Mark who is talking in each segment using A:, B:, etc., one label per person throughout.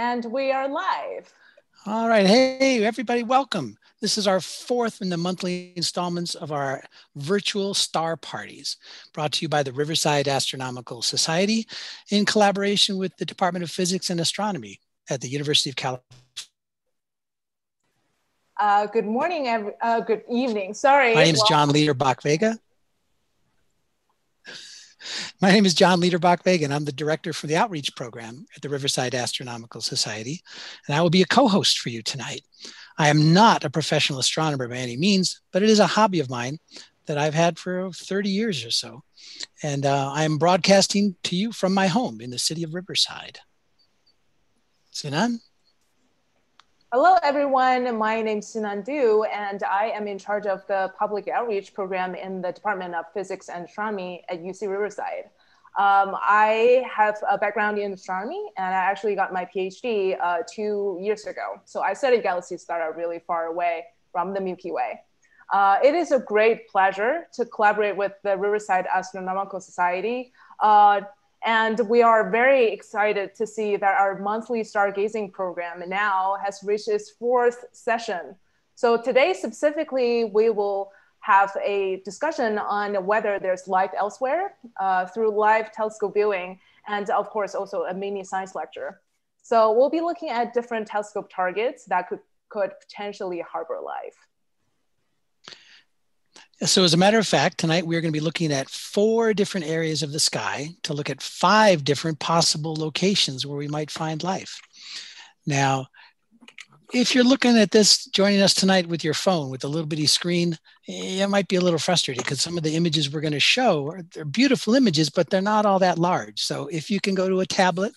A: And we are live.
B: All right. Hey, everybody, welcome. This is our fourth in the monthly installments of our virtual star parties, brought to you by the Riverside Astronomical Society in collaboration with the Department of Physics and Astronomy at the University of California.
A: Uh, good morning, uh, good evening. Sorry.
B: My name is John Liederbach Vega. My name is John Liederbach Vega, I'm the director for the outreach program at the Riverside Astronomical Society. And I will be a co host for you tonight. I am not a professional astronomer by any means, but it is a hobby of mine that I've had for 30 years or so. And uh, I am broadcasting to you from my home in the city of Riverside. Sinan?
A: Hello, everyone. My name is Sinan Du, and I am in charge of the public outreach program in the Department of Physics and Astronomy at UC Riverside. Um, I have a background in astronomy, and I actually got my PhD uh, two years ago. So I studied galaxies that are really far away from the Milky Way. Uh, it is a great pleasure to collaborate with the Riverside Astronomical Society uh, and we are very excited to see that our monthly stargazing program now has reached its fourth session. So today specifically, we will have a discussion on whether there's life elsewhere uh, through live telescope viewing, and of course also a mini science lecture. So we'll be looking at different telescope targets that could, could potentially harbor life.
B: So, as a matter of fact, tonight we're going to be looking at four different areas of the sky to look at five different possible locations where we might find life. Now, if you're looking at this, joining us tonight with your phone with a little bitty screen, eh, it might be a little frustrating because some of the images we're going to show are they're beautiful images, but they're not all that large. So, if you can go to a tablet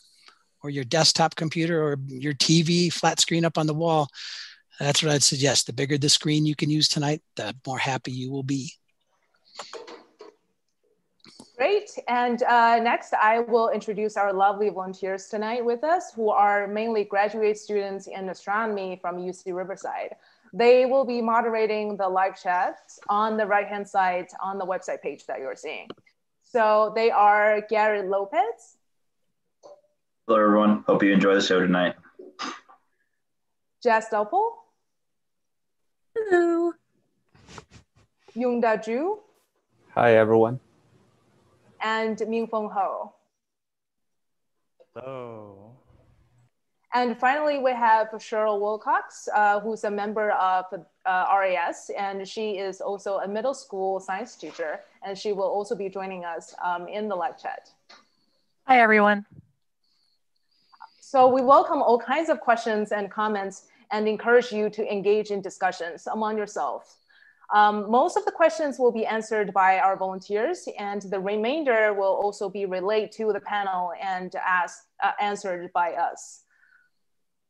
B: or your desktop computer or your TV flat screen up on the wall, that's what I'd suggest. The bigger the screen you can use tonight, the more happy you will be.
A: Great. And uh, next, I will introduce our lovely volunteers tonight with us, who are mainly graduate students in astronomy from UC Riverside. They will be moderating the live chat on the right-hand side on the website page that you're seeing. So they are Gary Lopez.
C: Hello, everyone. Hope you enjoy the show tonight.
A: Jess Doppel.
D: Hello.
A: Yongda Zhu.
E: Hi, everyone.
A: And Mingfeng Ho.
F: Hello.
A: And finally, we have Cheryl Wilcox, uh, who's a member of uh, RAS, and she is also a middle school science teacher, and she will also be joining us um, in the live chat.
D: Hi, everyone.
A: So we welcome all kinds of questions and comments and encourage you to engage in discussions among yourself. Um, most of the questions will be answered by our volunteers and the remainder will also be relayed to the panel and asked, uh, answered by us.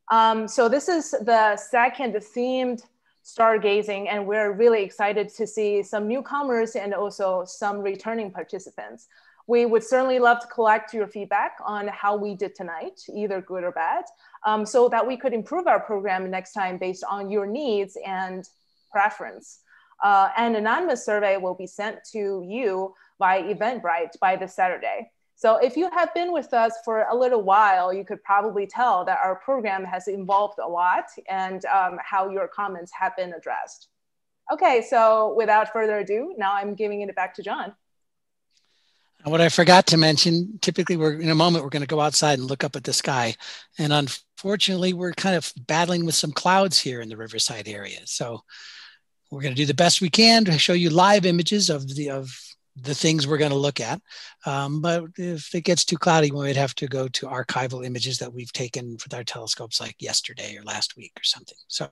A: Um, so this is the second themed stargazing and we're really excited to see some newcomers and also some returning participants. We would certainly love to collect your feedback on how we did tonight, either good or bad, um, so that we could improve our program next time based on your needs and preference. Uh, an anonymous survey will be sent to you by Eventbrite by this Saturday. So if you have been with us for a little while, you could probably tell that our program has evolved a lot and um, how your comments have been addressed. Okay, so without further ado, now I'm giving it back to John.
B: What I forgot to mention, typically we're in a moment, we're going to go outside and look up at the sky. And unfortunately, we're kind of battling with some clouds here in the Riverside area. So we're going to do the best we can to show you live images of the, of the things we're going to look at. Um, but if it gets too cloudy, we might have to go to archival images that we've taken with our telescopes like yesterday or last week or something. So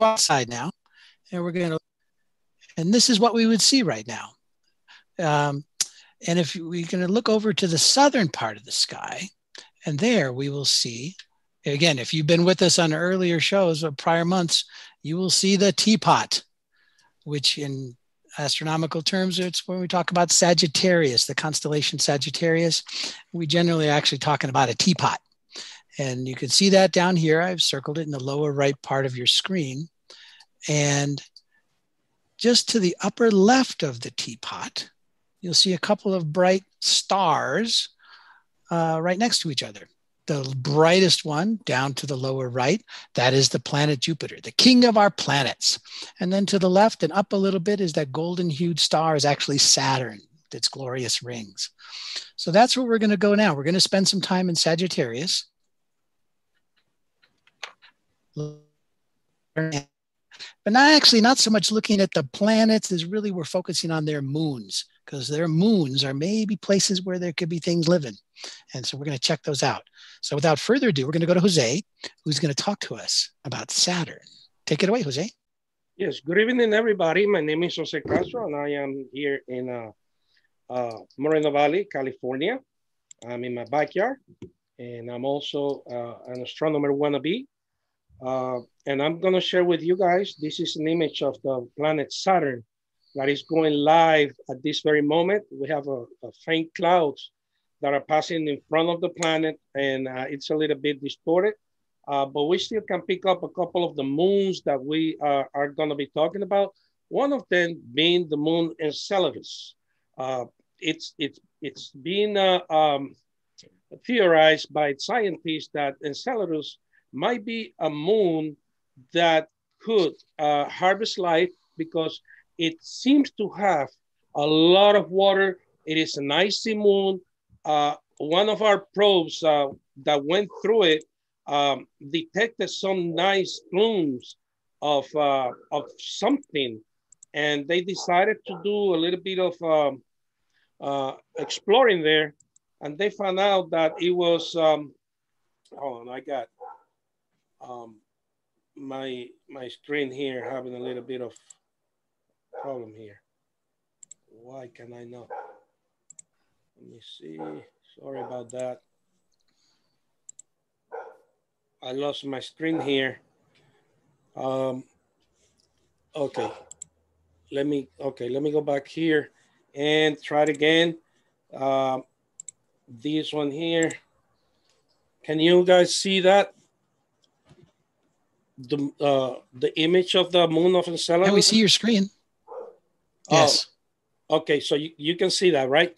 B: outside now, and we're going to and this is what we would see right now. Um, and if we're going to look over to the southern part of the sky, and there we will see, again, if you've been with us on earlier shows or prior months, you will see the teapot, which in astronomical terms, it's when we talk about Sagittarius, the constellation Sagittarius. We generally are actually talking about a teapot. And you can see that down here. I've circled it in the lower right part of your screen. And just to the upper left of the teapot, you'll see a couple of bright stars uh, right next to each other. The brightest one down to the lower right, that is the planet Jupiter, the king of our planets. And then to the left and up a little bit is that golden hued star is actually Saturn, its glorious rings. So that's where we're going to go now. We're going to spend some time in Sagittarius. But not actually, not so much looking at the planets, is really we're focusing on their moons because their moons are maybe places where there could be things living. And so we're going to check those out. So without further ado, we're going to go to Jose, who's going to talk to us about Saturn. Take it away, Jose.
E: Yes, good evening, everybody. My name is Jose Castro, and I am here in uh, uh, Moreno Valley, California. I'm in my backyard, and I'm also uh, an astronomer wannabe. Uh, and I'm going to share with you guys, this is an image of the planet Saturn that is going live at this very moment. We have a, a faint clouds that are passing in front of the planet and uh, it's a little bit distorted, uh, but we still can pick up a couple of the moons that we uh, are gonna be talking about. One of them being the moon Enceladus. Uh, it's, it's, it's been uh, um, theorized by scientists that Enceladus might be a moon that could uh, harvest life because it seems to have a lot of water. It is an icy moon. Uh, one of our probes uh, that went through it um, detected some nice plumes of, uh, of something. And they decided to do a little bit of um, uh, exploring there. And they found out that it was, um, hold on, I got um, my, my screen here having a little bit of problem here. Why can I not? Let me see. Sorry about that. I lost my screen here. Um, okay. Let me, okay, let me go back here and try it again. Um, this one here. Can you guys see that? The, uh, the image of the moon of Enceladus?
B: Can we see your screen? Yes.
E: Oh, okay, so you, you can see that, right?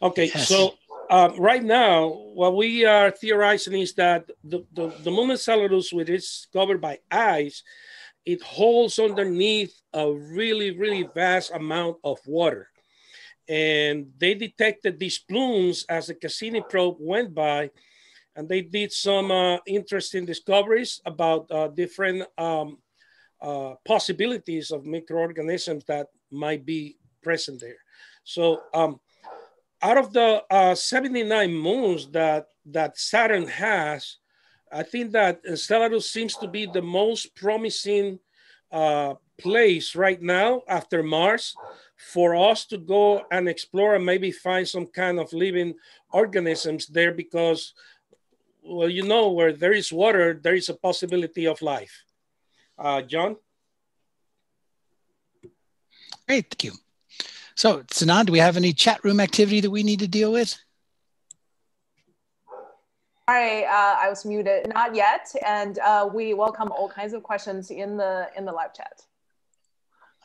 E: Okay, yes. so um, right now, what we are theorizing is that the, the, the moon Enceladus, which is covered by ice, it holds underneath a really, really vast amount of water. And they detected these plumes as the Cassini probe went by, and they did some uh, interesting discoveries about uh, different um, uh, possibilities of microorganisms that might be present there. So um, out of the uh, 79 moons that, that Saturn has, I think that Enceladus seems to be the most promising uh, place right now after Mars for us to go and explore and maybe find some kind of living organisms there because, well, you know, where there is water, there is a possibility of life. Uh, John?
B: Great, thank you. So, Sinan, do we have any chat room activity that we need to deal with?
A: Sorry, uh, I was muted. Not yet, and uh, we welcome all kinds of questions in the in the live chat.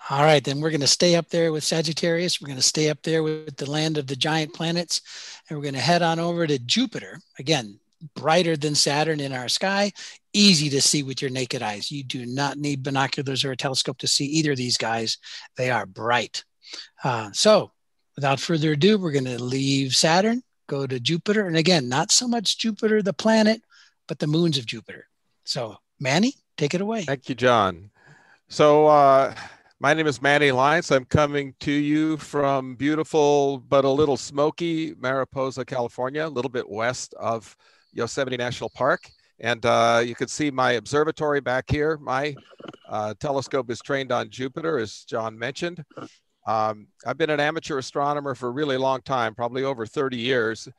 B: All right, then we're going to stay up there with Sagittarius. We're going to stay up there with the land of the giant planets, and we're going to head on over to Jupiter. Again, brighter than Saturn in our sky, easy to see with your naked eyes. You do not need binoculars or a telescope to see either of these guys. They are bright. Uh, so, without further ado, we're going to leave Saturn, go to Jupiter. And again, not so much Jupiter, the planet, but the moons of Jupiter. So, Manny, take it away.
F: Thank you, John. So, uh, my name is Manny Lyons. I'm coming to you from beautiful but a little smoky Mariposa, California, a little bit west of Yosemite National Park. And uh, you can see my observatory back here. My uh, telescope is trained on Jupiter, as John mentioned. Um, I've been an amateur astronomer for a really long time, probably over 30 years.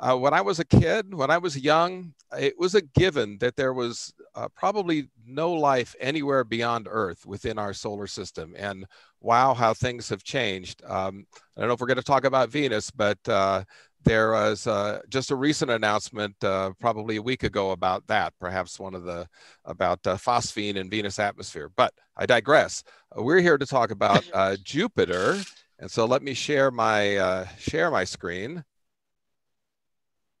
F: Uh, when I was a kid, when I was young, it was a given that there was uh, probably no life anywhere beyond Earth within our solar system. And wow, how things have changed. Um, I don't know if we're going to talk about Venus, but uh, there was uh, just a recent announcement, uh, probably a week ago, about that. Perhaps one of the about uh, phosphine in Venus atmosphere. But I digress. Uh, we're here to talk about uh, Jupiter And so let me share my, uh, share my screen.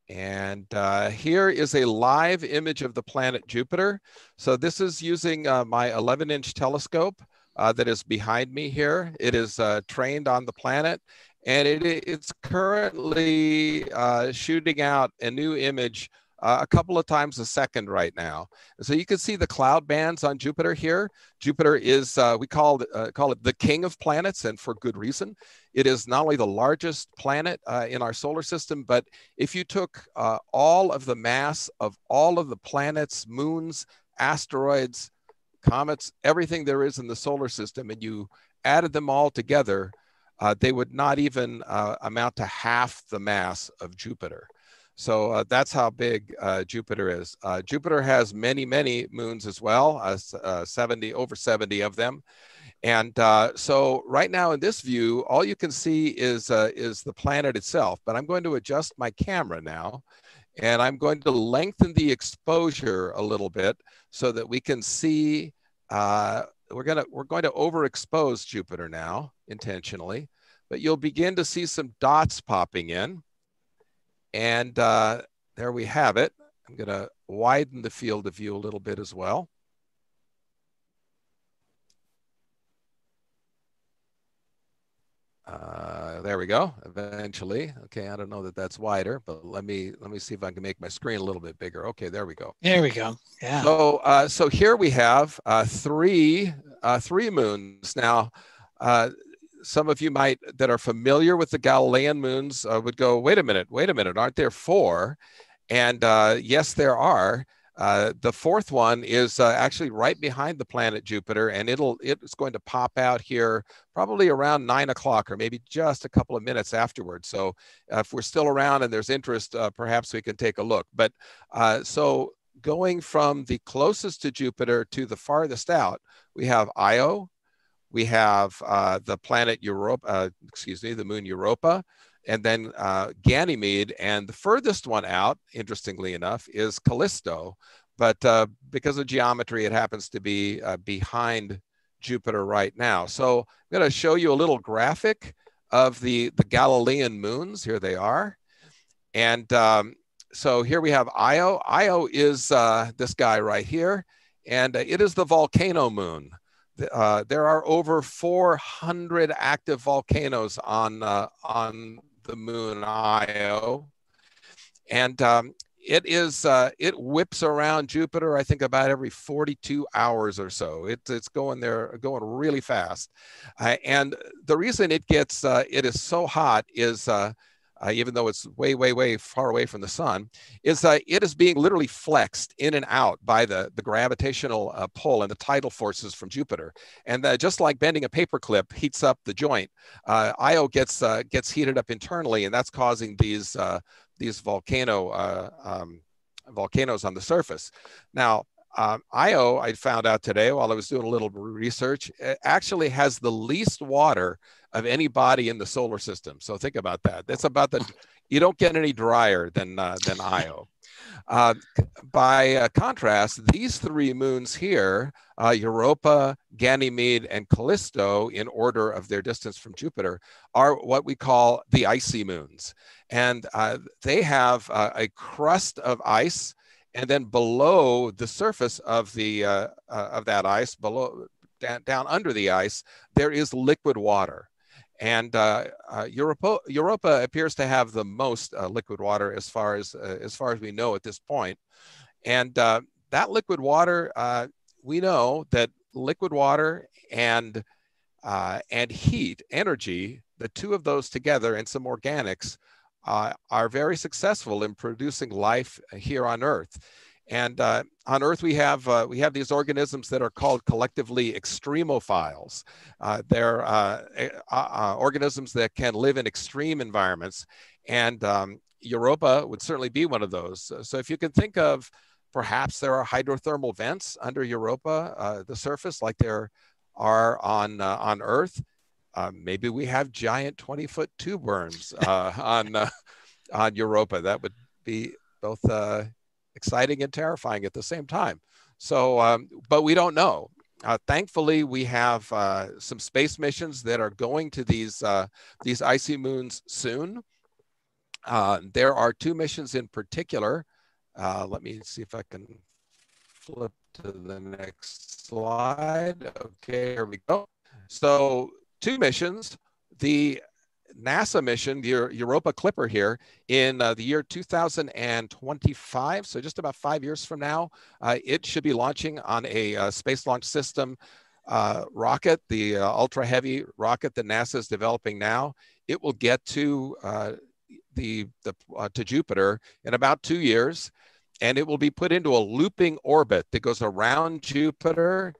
F: And uh, here is a live image of the planet Jupiter. So this is using uh, my 11 inch telescope uh, that is behind me here. It is uh, trained on the planet and it, it's currently uh, shooting out a new image uh, a couple of times a second right now. So you can see the cloud bands on Jupiter here. Jupiter is, uh, we call it, uh, call it the king of planets and for good reason. It is not only the largest planet uh, in our solar system, but if you took uh, all of the mass of all of the planets, moons, asteroids, comets, everything there is in the solar system, and you added them all together, uh, they would not even amount to half the mass of Jupiter. So uh, that's how big uh, Jupiter is. Uh, Jupiter has many, many moons as well, uh, uh, 70, over 70 of them. And uh, so right now in this view, all you can see is, is the planet itself, but I'm going to adjust my camera now and I'm going to lengthen the exposure a little bit so that we can see, we're, gonna, we're going to overexpose Jupiter now intentionally, but you'll begin to see some dots popping in. And uh, there we have it. I'm going to widen the field of view a little bit as well. Uh, there we go. Eventually, okay. I don't know that that's wider, but let me let me see if I can make my screen a little bit bigger. Okay, there we go.
B: There we go. Yeah.
F: So uh, so here we have uh, three uh, three moons. Now, uh, some of you might that are familiar with the Galilean moons uh, would go, wait a minute, wait a minute, aren't there four? And uh, yes, there are. Uh, the fourth one is uh, actually right behind the planet Jupiter, and it'll it's going to pop out here probably around nine o'clock or maybe just a couple of minutes afterwards. So uh, if we're still around and there's interest, uh, perhaps we can take a look. But so going from the closest to Jupiter to the farthest out, we have Io, we have uh, the planet Europa, uh, excuse me, the moon Europa, and then uh, Ganymede. And the furthest one out, interestingly enough, is Callisto. But uh, because of geometry, it happens to be uh, behind Jupiter right now. So I'm going to show you a little graphic of the, the Galilean moons. Here they are. And um, so here we have Io. Io is uh, this guy right here, and it is the volcano moon uh, there are over 400 active volcanoes on uh, on the moon Io, and um, it is uh, it whips around Jupiter. I think about every 42 hours or so. It, it's going there, going really fast, uh, and the reason it gets uh, it is so hot is uh, uh, even though it's way, way, way far away from the sun, is uh, it is being literally flexed in and out by the, the gravitational uh, pull and the tidal forces from Jupiter. And uh, just like bending a paperclip heats up the joint, uh, Io gets, uh, gets heated up internally, and that's causing these, these volcano, um, volcanoes on the surface. Now, um, Io, I found out today while I was doing a little research, actually has the least water of any body in the solar system. So think about that. That's about the, you don't get any drier than, uh, than Io. Uh, by uh, contrast, these three moons here, uh, Europa, Ganymede, and Callisto, in order of their distance from Jupiter, are what we call the icy moons. And uh, they have uh, a crust of ice and then below the surface of the uh, of that ice, below down, down, under the ice, there is liquid water. And uh, uh Europa, Europa appears to have the most uh, liquid water as far as uh, as far as we know at this point. And that liquid water, we know that liquid water and and heat, energy, the two of those together, and some organics uh, are very successful in producing life here on Earth. And uh, on Earth, we have uh, we have these organisms that are called collectively extremophiles. Uh, they're uh, uh, organisms that can live in extreme environments, and um, Europa would certainly be one of those. So if you can think of, perhaps there are hydrothermal vents under Europa, the surface, like there are on on Earth. Uh, maybe we have giant 20 foot tube worms uh, on uh, on Europa. That would be both uh, exciting and terrifying at the same time. So, um, but we don't know. uh, thankfully, we have uh, some space missions that are going to these, uh, these icy moons soon. Uh, there are two missions in particular. Uh, let me see if I can flip to the next slide. Okay, here we go. So two missions. The NASA mission, the Europa Clipper here, in uh, the year 2025, so just about five years from now, uh, it should be launching on a uh, Space Launch System uh, rocket, the uh, ultra heavy rocket that NASA is developing now. It will get to uh, the, the to Jupiter in about two years, and it will be put into a looping orbit that goes around Jupiter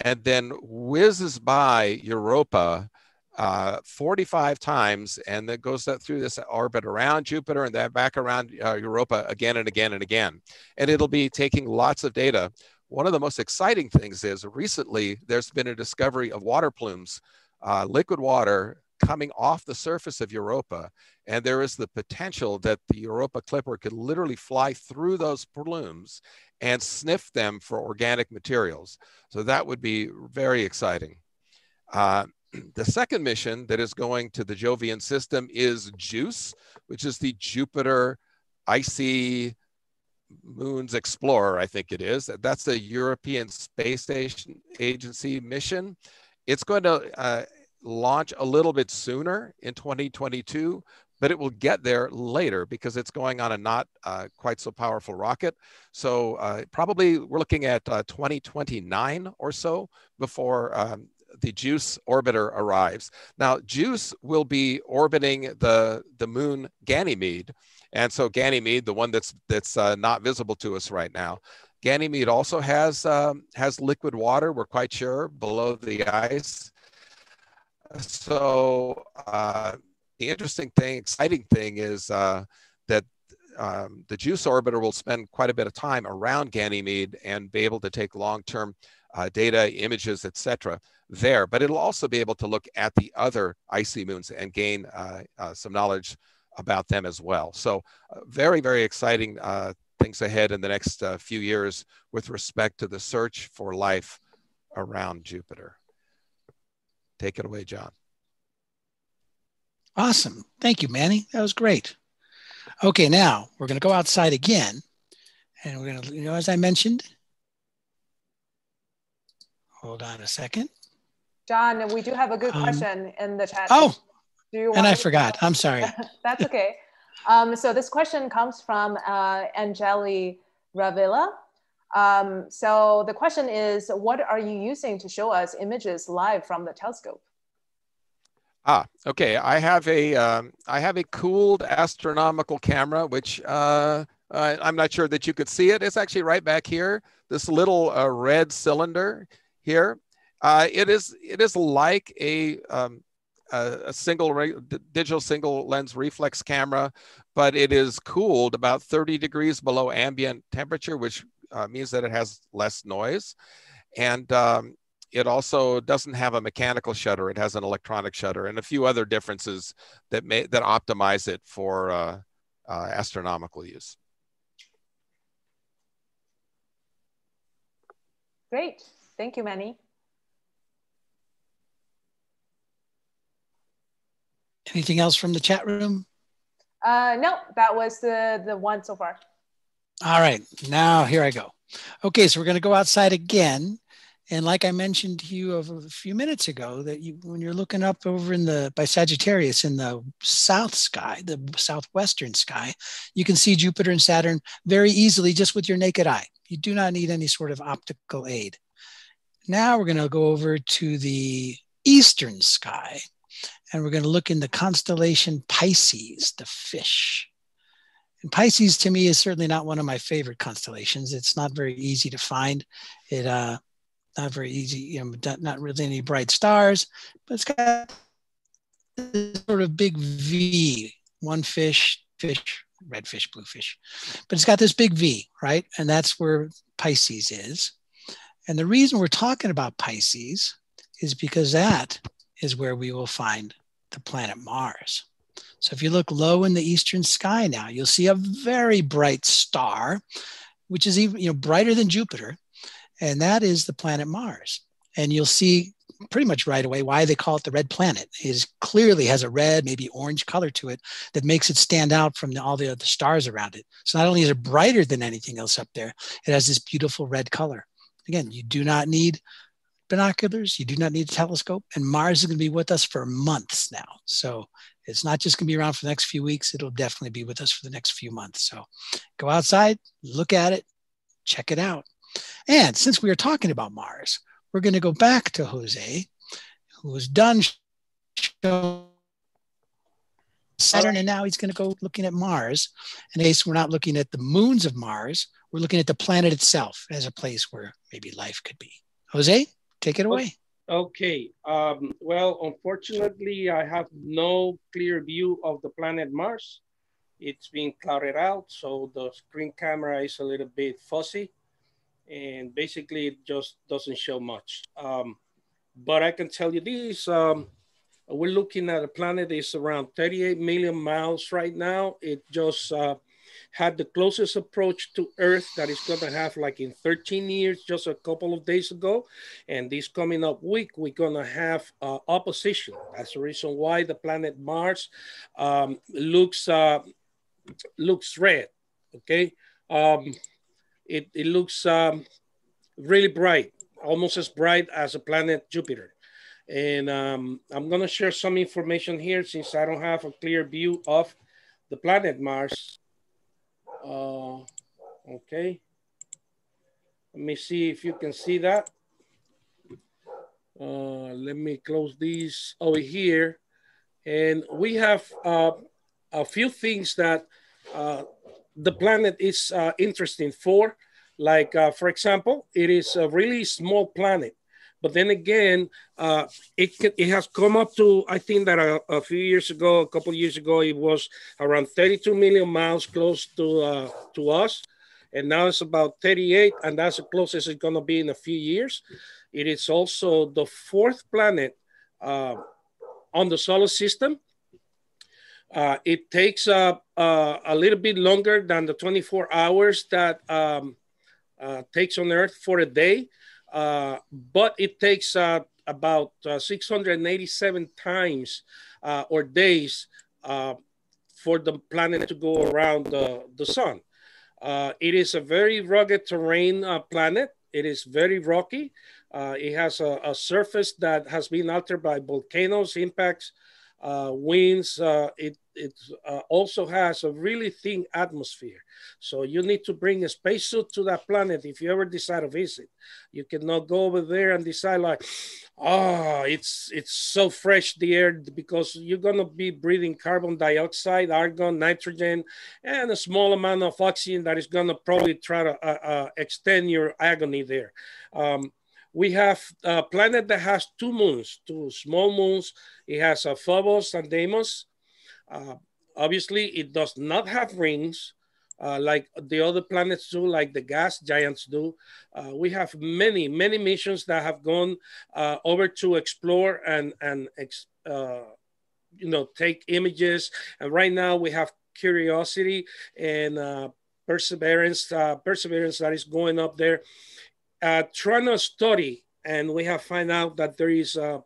F: and then whizzes by Europa uh, 45 times and then goes through this orbit around Jupiter and then back around uh, Europa again and again and again. And it'll be taking lots of data. One of the most exciting things is recently there's been a discovery of water plumes, uh, liquid water coming off the surface of Europa. And there is the potential that the Europa Clipper could literally fly through those plumes and sniff them for organic materials. So that would be very exciting. Uh, the second mission that is going to the Jovian system is JUICE, which is the Jupiter Icy Moons Explorer, I think it is. That's the European Space Station Agency mission. It's going to uh, launch a little bit sooner in 2022, but it will get there later because it's going on a not uh, quite so powerful rocket. So uh, probably we're looking at uh, 2029 or so before um, the JUICE orbiter arrives. Now, JUICE will be orbiting the, the moon Ganymede. And so Ganymede, the one that's, that's uh, not visible to us right now, Ganymede also has, um, has liquid water, we're quite sure, below the ice. So uh, the interesting thing, exciting thing is uh, that um, the JUICE orbiter will spend quite a bit of time around Ganymede and be able to take long-term uh, data, images, etc there, but it'll also be able to look at the other icy moons and gain uh, uh, some knowledge about them as well. So uh, very, very exciting things ahead in the next few years with respect to the search for life around Jupiter. Take it away, John.
B: Awesome. Thank you, Manny. That was great. Okay, now we're going to go outside again. And we're going to, you know, as I mentioned, hold on a second.
A: John, we do have a good um, question in the chat.
B: Oh, do you and I forgot. I'm sorry.
A: That's okay. Um, so this question comes from uh, Angeli Ravilla. Um, so the question is, what are you using to show us images live from the telescope?
F: Ah, okay. I have a um, I have a cooled astronomical camera, which uh, uh, I'm not sure that you could see it. It's actually right back here. This little uh, red cylinder here. Uh, it is it is like a um, a, a, single re- digital single lens reflex camera, but it is cooled about 30 degrees below ambient temperature, which uh, means that it has less noise, and um, it also doesn't have a mechanical shutter. It has an electronic shutter, and a few other differences that may that optimize it for uh, uh astronomical use.
A: Great, thank you, Manny.
B: Anything else from the chat room?
A: Uh, no, that was the, the one so far.
B: All right, now here I go. Okay, so we're going to go outside again. And like I mentioned to you a few minutes ago, that you, when you're looking up over in the by Sagittarius in the south sky, the southwestern sky, you can see Jupiter and Saturn very easily just with your naked eye. You do not need any sort of optical aid. Now we're going to go over to the eastern sky and we're going to look in the constellation Pisces, the fish. And Pisces to me is certainly not one of my favorite constellations. It's not very easy to find. It uh, not very easy, you know, not really any bright stars, but it's got this sort of big V, one fish, fish, red fish, blue fish. But it's got this big V, right? And that's where Pisces is. And the reason we're talking about Pisces is because that is where we will find the planet Mars. So if you look low in the eastern sky now, you'll see a very bright star, which is even you know brighter than Jupiter, and that is the planet Mars. and you'll see pretty much right away why they call it the red planet. It clearly has a red, maybe orange color to it that makes it stand out from the, all the other stars around it. So not only is it brighter than anything else up there, it has this beautiful red color. Again, you do not need binoculars, you do not need a telescope, and Mars is going to be with us for months now. So it's not just going to be around for the next few weeks, it'll definitely be with us for the next few months. So go outside, look at it, check it out. And since we are talking about Mars, we're going to go back to Jose, who was done Saturn, and now he's going to go looking at Mars. And case we're not looking at the moons of Mars, we're looking at the planet itself as a place where maybe life could be. Jose, take it away.
E: Okay. Um, well, unfortunately, I have no clear view of the planet Mars. It's been clouded out, so the screen camera is a little bit fuzzy and basically it just doesn't show much. Um, but I can tell you this, um, we're looking at a planet that's around 38 million miles right now. It just uh, had the closest approach to Earth that it's going to have like in 13 years, just a couple of days ago. And this coming up week, we're going to have uh, opposition. That's the reason why the planet Mars um, looks uh, looks red. Okay. Um, it, it looks um, really bright, almost as bright as a planet Jupiter. And um, I'm gonna share some information here since I don't have a clear view of the planet Mars. Uh, okay. Let me see if you can see that. Uh, let me close these over here. And we have uh, a few things that uh, the planet is uh, interesting for. Like, uh, for example, it is a really small planet. But then again, uh, it, it has come up to, I think that a, a, few years ago, a couple years ago, it was around 32 million miles close to, uh, to us. And now it's about 38, and that's the closest it's going to be in a few years. It is also the fourth planet uh, on the solar system uh, it takes uh, a little bit longer than the 24 hours that um, uh, takes on Earth for a day, Uh, but it takes uh, about uh, 687 times uh, or days for the planet to go around the, the sun. it is a very rugged terrain planet. It is very rocky. it has a, a surface that has been altered by volcanoes, impacts, uh, winds. Uh, it it uh, also has a really thin atmosphere. So you need to bring a spacesuit to that planet if you ever decide to visit. You cannot go over there and decide like, oh, it's it's so fresh the air because you're gonna be breathing carbon dioxide, argon, nitrogen, and a small amount of oxygen that is gonna probably try to uh, uh, extend your agony there. Um, we have a planet that has two moons, two small moons. It has a Phobos and Deimos. Uh, obviously, it does not have rings uh, like the other planets do, like the gas giants do. Uh, we have many, many missions that have gone uh, over to explore and and uh, you know take images. And right now we have Curiosity and uh, Perseverance, Perseverance that is going up there uh, trying to study, and we have found out that there is uh,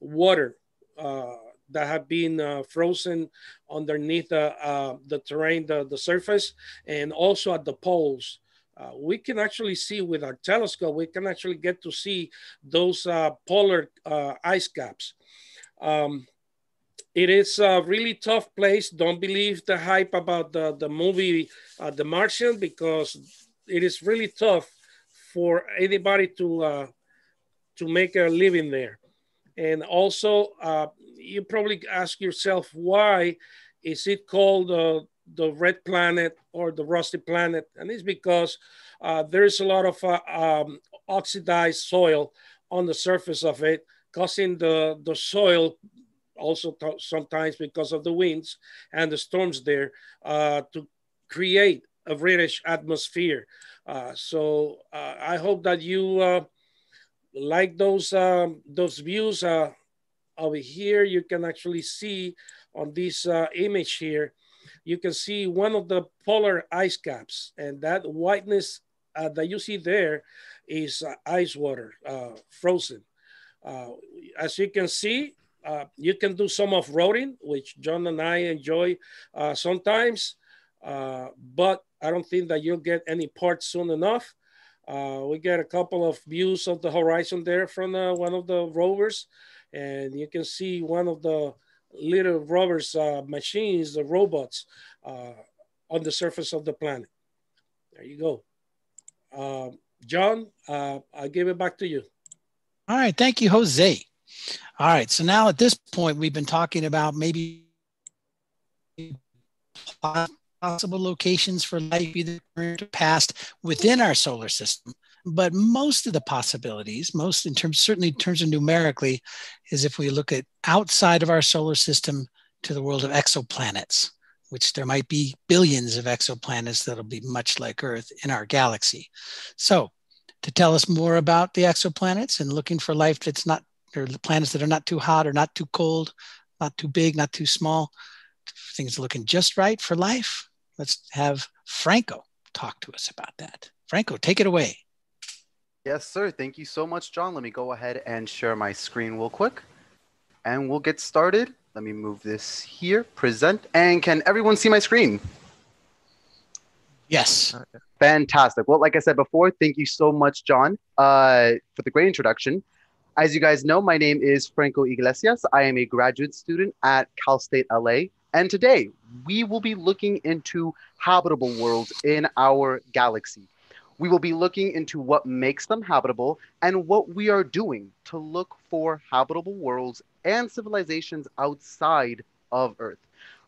E: water uh, that have been uh, frozen underneath the, uh, the terrain, the, the surface, and also at the poles. Uh, we can actually see with our telescope, we can actually get to see those polar ice caps. Um, it is a really tough place. Don't believe the hype about the, the movie The Martian because it is really tough for anybody to uh, to make a living there. And also, uh, you probably ask yourself, why is it called uh, the red planet or the rusty planet? And it's because uh, there's a lot of uh, um, oxidized soil on the surface of it, causing the, the soil also sometimes because of the winds and the storms there uh, to create a reddish atmosphere. Uh, so uh, I hope that you uh, like those um, those views uh, over here. You can actually see on this uh, image here, you can see one of the polar ice caps, and that whiteness that you see there is ice water, frozen. Uh, as you can see, uh, you can do some off-roading, which John and I enjoy uh, sometimes, uh, but I don't think that you'll get any parts soon enough. Uh, we get a couple of views of the horizon there from uh, one of the rovers, and you can see one of the little rovers machines, the robots, on the surface of the planet. There you go. Um, John, I'll give it back to you.
B: All right, thank you, Jose. All right, so now at this point, we've been talking about maybe possible locations for life, either current or past, within our solar system. But most of the possibilities, most in terms, certainly in terms of numerically, is if we look at outside of our solar system to the world of exoplanets, which there might be billions of exoplanets that'll be much like Earth in our galaxy. So to tell us more about the exoplanets and looking for life that's not, or the planets that are not too hot or not too cold, not too big, not too small, things looking just right for life. Let's have Franco talk to us about that. Franco, take it away.
G: Yes, sir. Thank you so much, John. Let me go ahead and share my screen real quick and we'll get started. Let me move this here, present, and can everyone see my screen?
B: Yes.
G: Fantastic. Well, like I said before, thank you so much, John, uh, for the great introduction. As you guys know, my name is Franco Iglesias. I am a graduate student at Cal State LA. And today we will be looking into habitable worlds in our galaxy. We will be looking into what makes them habitable and what we are doing to look for habitable worlds and civilizations outside of Earth.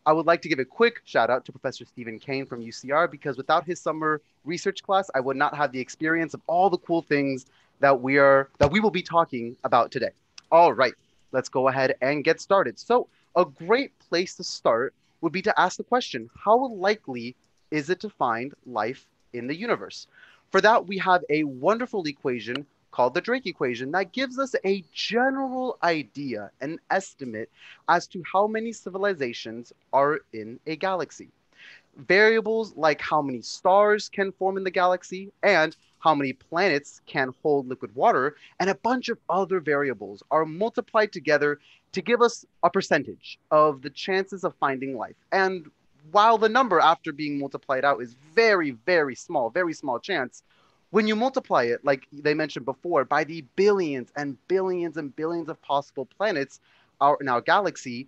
G: I would like to give a quick shout out to Professor Stephen Kane from UCR because without his summer research class, I would not have the experience of all the cool things that we are that we will be talking about today. All right, let's go ahead and get started. So, a great place to start would be to ask the question, how likely is it to find life in the universe? For that, we have a wonderful equation called the Drake equation that gives us a general idea, an estimate as to how many civilizations are in a galaxy. Variables like how many stars can form in the galaxy and how many planets can hold liquid water, and a bunch of other variables are multiplied together to give us a percentage of the chances of finding life. And while the number after being multiplied out is very, very small, very small chance, when you multiply it, like they mentioned before, by the billions and billions and billions of possible planets in our galaxy,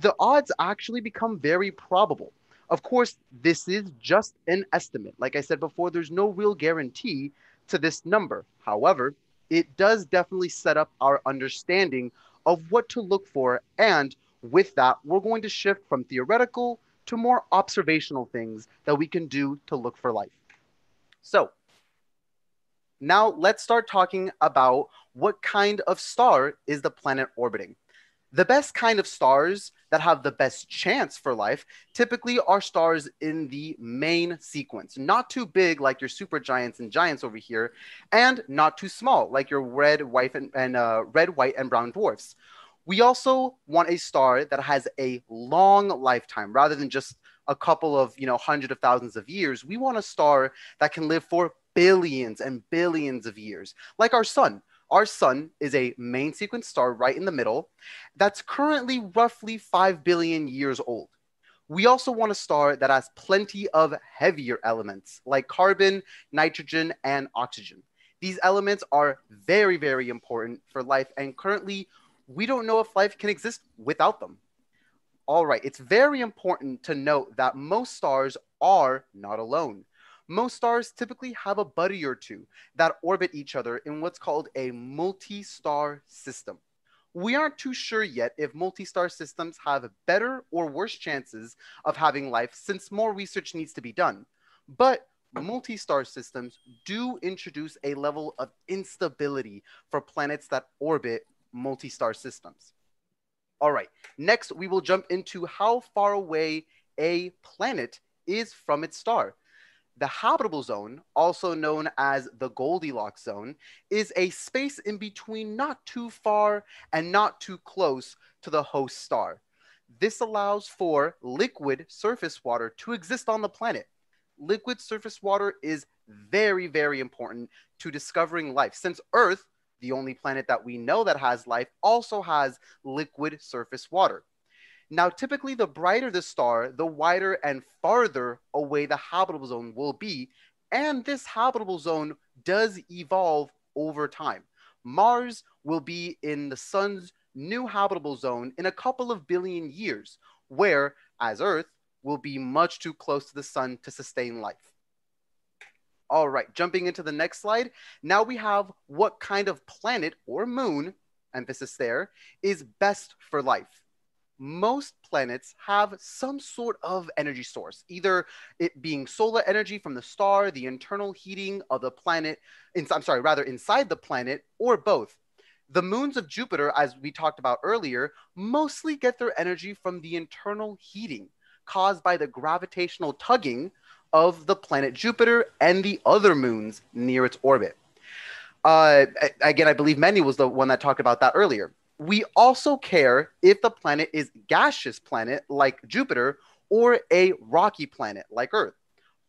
G: the odds actually become very probable. Of course, this is just an estimate. Like I said before, there's no real guarantee to this number. However, it does definitely set up our understanding of what to look for. And with that, we're going to shift from theoretical to more observational things that we can do to look for life. So, now let's start talking about what kind of star is the planet orbiting. The best kind of stars that have the best chance for life typically are stars in the main sequence, not too big like your supergiants and giants over here, and not too small like your red, white, and, and uh, red, white, and brown dwarfs. We also want a star that has a long lifetime rather than just a couple of you know hundred of thousands of years. We want a star that can live for billions and billions of years, like our sun. Our sun is a main sequence star right in the middle that's currently roughly 5 billion years old. We also want a star that has plenty of heavier elements like carbon, nitrogen, and oxygen. These elements are very, very important for life, and currently, we don't know if life can exist without them. All right, it's very important to note that most stars are not alone most stars typically have a buddy or two that orbit each other in what's called a multi star system. We aren't too sure yet if multi star systems have better or worse chances of having life since more research needs to be done. But multi star systems do introduce a level of instability for planets that orbit multi star systems. All right, next we will jump into how far away a planet is from its star. The habitable zone, also known as the Goldilocks zone, is a space in between not too far and not too close to the host star. This allows for liquid surface water to exist on the planet. Liquid surface water is very, very important to discovering life since Earth, the only planet that we know that has life, also has liquid surface water. Now, typically, the brighter the star, the wider and farther away the habitable zone will be. And this habitable zone does evolve over time. Mars will be in the sun's new habitable zone in a couple of billion years, where, as Earth, will be much too close to the sun to sustain life. All right, jumping into the next slide. Now we have what kind of planet or moon, emphasis there, is best for life. Most planets have some sort of energy source, either it being solar energy from the star, the internal heating of the planet, in, I'm sorry, rather inside the planet, or both. The moons of Jupiter, as we talked about earlier, mostly get their energy from the internal heating caused by the gravitational tugging of the planet Jupiter and the other moons near its orbit. Uh, again, I believe Manny was the one that talked about that earlier. We also care if the planet is gaseous planet like Jupiter or a rocky planet like Earth.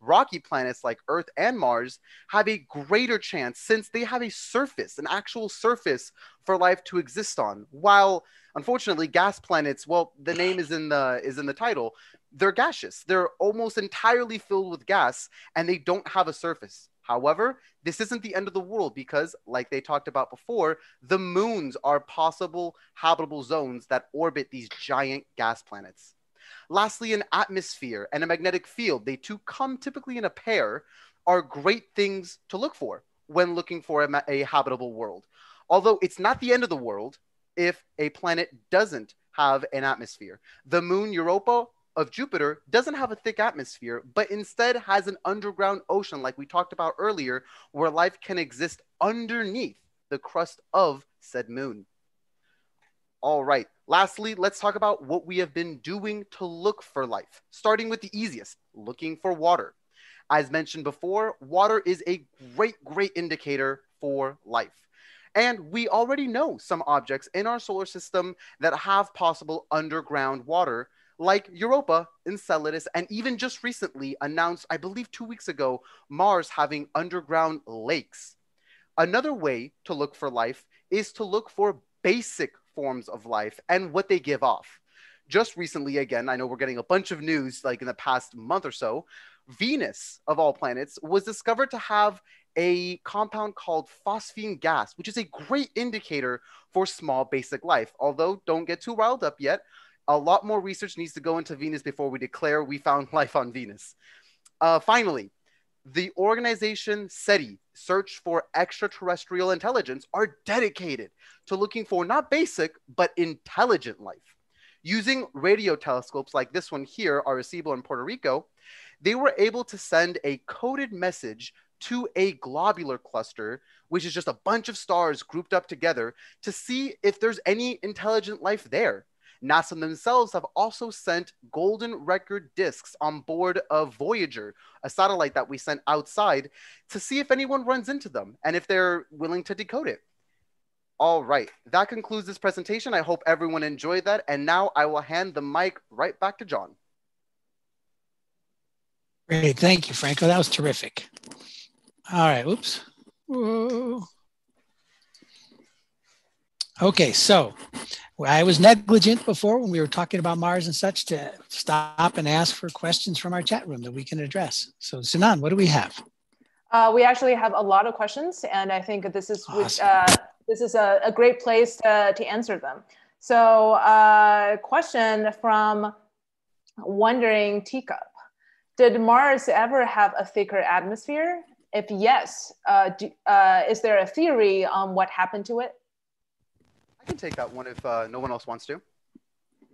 G: Rocky planets like Earth and Mars have a greater chance since they have a surface, an actual surface for life to exist on. While unfortunately gas planets, well, the name is in the is in the title, they're gaseous. They're almost entirely filled with gas and they don't have a surface. However, this isn't the end of the world because, like they talked about before, the moons are possible habitable zones that orbit these giant gas planets. Lastly, an atmosphere and a magnetic field, they two come typically in a pair, are great things to look for when looking for a, a habitable world. Although it's not the end of the world if a planet doesn't have an atmosphere. The moon Europa of Jupiter doesn't have a thick atmosphere, but instead has an underground ocean, like we talked about earlier, where life can exist underneath the crust of said moon. All right. Lastly, let's talk about what we have been doing to look for life, starting with the easiest looking for water. As mentioned before, water is a great, great indicator for life. And we already know some objects in our solar system that have possible underground water like Europa, Enceladus, and even just recently announced, I believe two weeks ago, Mars having underground lakes. Another way to look for life is to look for basic forms of life and what they give off. Just recently, again, I know we're getting a bunch of news like in the past month or so. Venus, of all planets, was discovered to have a compound called phosphine gas, which is a great indicator for small basic life. Although, don't get too riled up yet a lot more research needs to go into Venus before we declare we found life on Venus. Uh, finally, the organization SETI, Search for Extraterrestrial Intelligence, are dedicated to looking for not basic, but intelligent life. Using radio telescopes like this one here, Arecibo in Puerto Rico, they were able to send a coded message to a globular cluster, which is just a bunch of stars grouped up together, to see if there's any intelligent life there. NASA themselves have also sent golden record discs on board of Voyager, a satellite that we sent outside, to see if anyone runs into them and if they're willing to decode it. All right, that concludes this presentation. I hope everyone enjoyed that. And now I will hand the mic right back to John.
B: Great, thank you, Franco. That was terrific. All right, oops. Whoa. Okay, so I was negligent before when we were talking about Mars and such to stop and ask for questions from our chat room that we can address. So, Sinan, what do we have?
A: Uh, we actually have a lot of questions, and I think this is awesome. which, uh, this is a, a, great place to, to answer them. So, uh, question from Wondering Teacup: Did Mars ever have a thicker atmosphere? If yes, uh, do, uh, is there a theory on what happened to it?
G: I can take that one if uh, no one else wants to.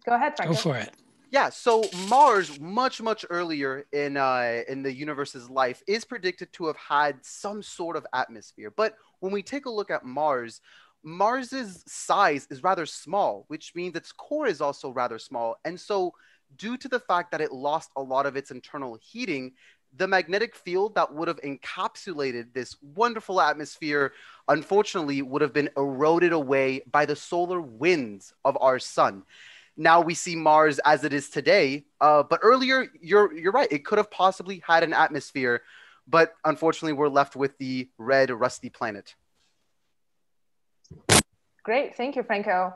A: Go ahead, Frank.
B: Go for it.
G: Yeah, so Mars, much much earlier in uh, in the universe's life, is predicted to have had some sort of atmosphere. But when we take a look at Mars, Mars's size is rather small, which means its core is also rather small. And so, due to the fact that it lost a lot of its internal heating, the magnetic field that would have encapsulated this wonderful atmosphere unfortunately would have been eroded away by the solar winds of our sun. Now we see mars as it is today uh, but earlier you're you're right it could have possibly had an atmosphere but unfortunately we're left with the red rusty planet.
A: Great, thank you, Franco.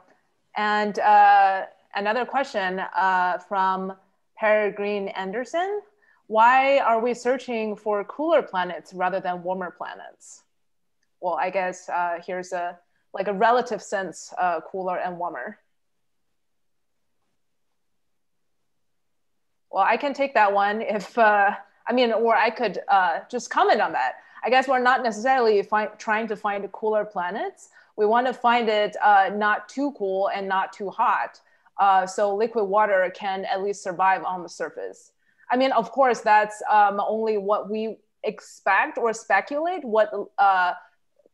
A: And uh, another question uh, from Peregrine Anderson. Why are we searching for cooler planets rather than warmer planets? Well, I guess uh, here's a like a relative sense, uh, cooler and warmer. Well, I can take that one if, uh, I mean, or I could uh, just comment on that. I guess we're not necessarily trying to find cooler planets. We want to find it uh, not too cool and not too hot. Uh, so liquid water can at least survive on the surface. I mean, of course, that's um, only what we expect or speculate what uh,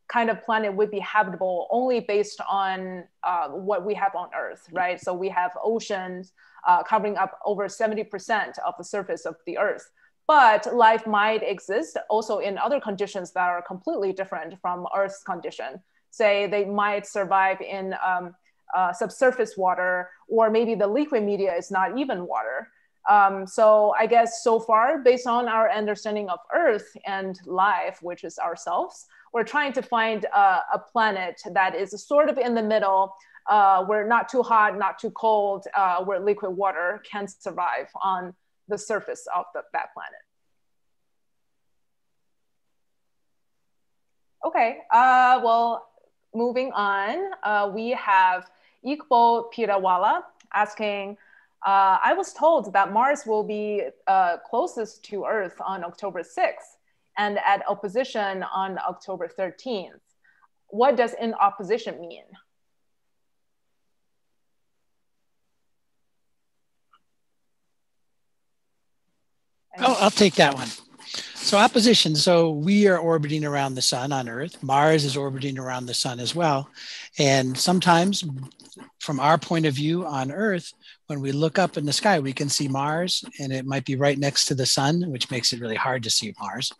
A: kind of planet would be habitable only based on uh, what we have on Earth, right? So we have oceans uh, covering up over 70% of the surface of the Earth. But life might exist also in other conditions that are completely different from Earth's condition. Say they might survive in um, uh, subsurface water, or maybe the liquid media is not even water. Um, so I guess so far, based on our understanding of Earth and life, which is ourselves, we're trying to find a, a planet that is sort of in the middle, uh, where not too hot, not too cold, uh, where liquid water can survive on the surface of the, that planet. Okay, uh, well, moving on, uh, we have Iqbal Pirawala asking, uh, I was told that Mars will be uh, closest to Earth on October 6th and at opposition on October 13th. What does in opposition mean?
B: Oh, I'll take that one. So opposition. So we are orbiting around the sun on Earth. Mars is orbiting around the sun as well. And sometimes from our point of view on Earth, when we look up in the sky, we can see Mars and it might be right next to the sun, which makes it really hard to see Mars.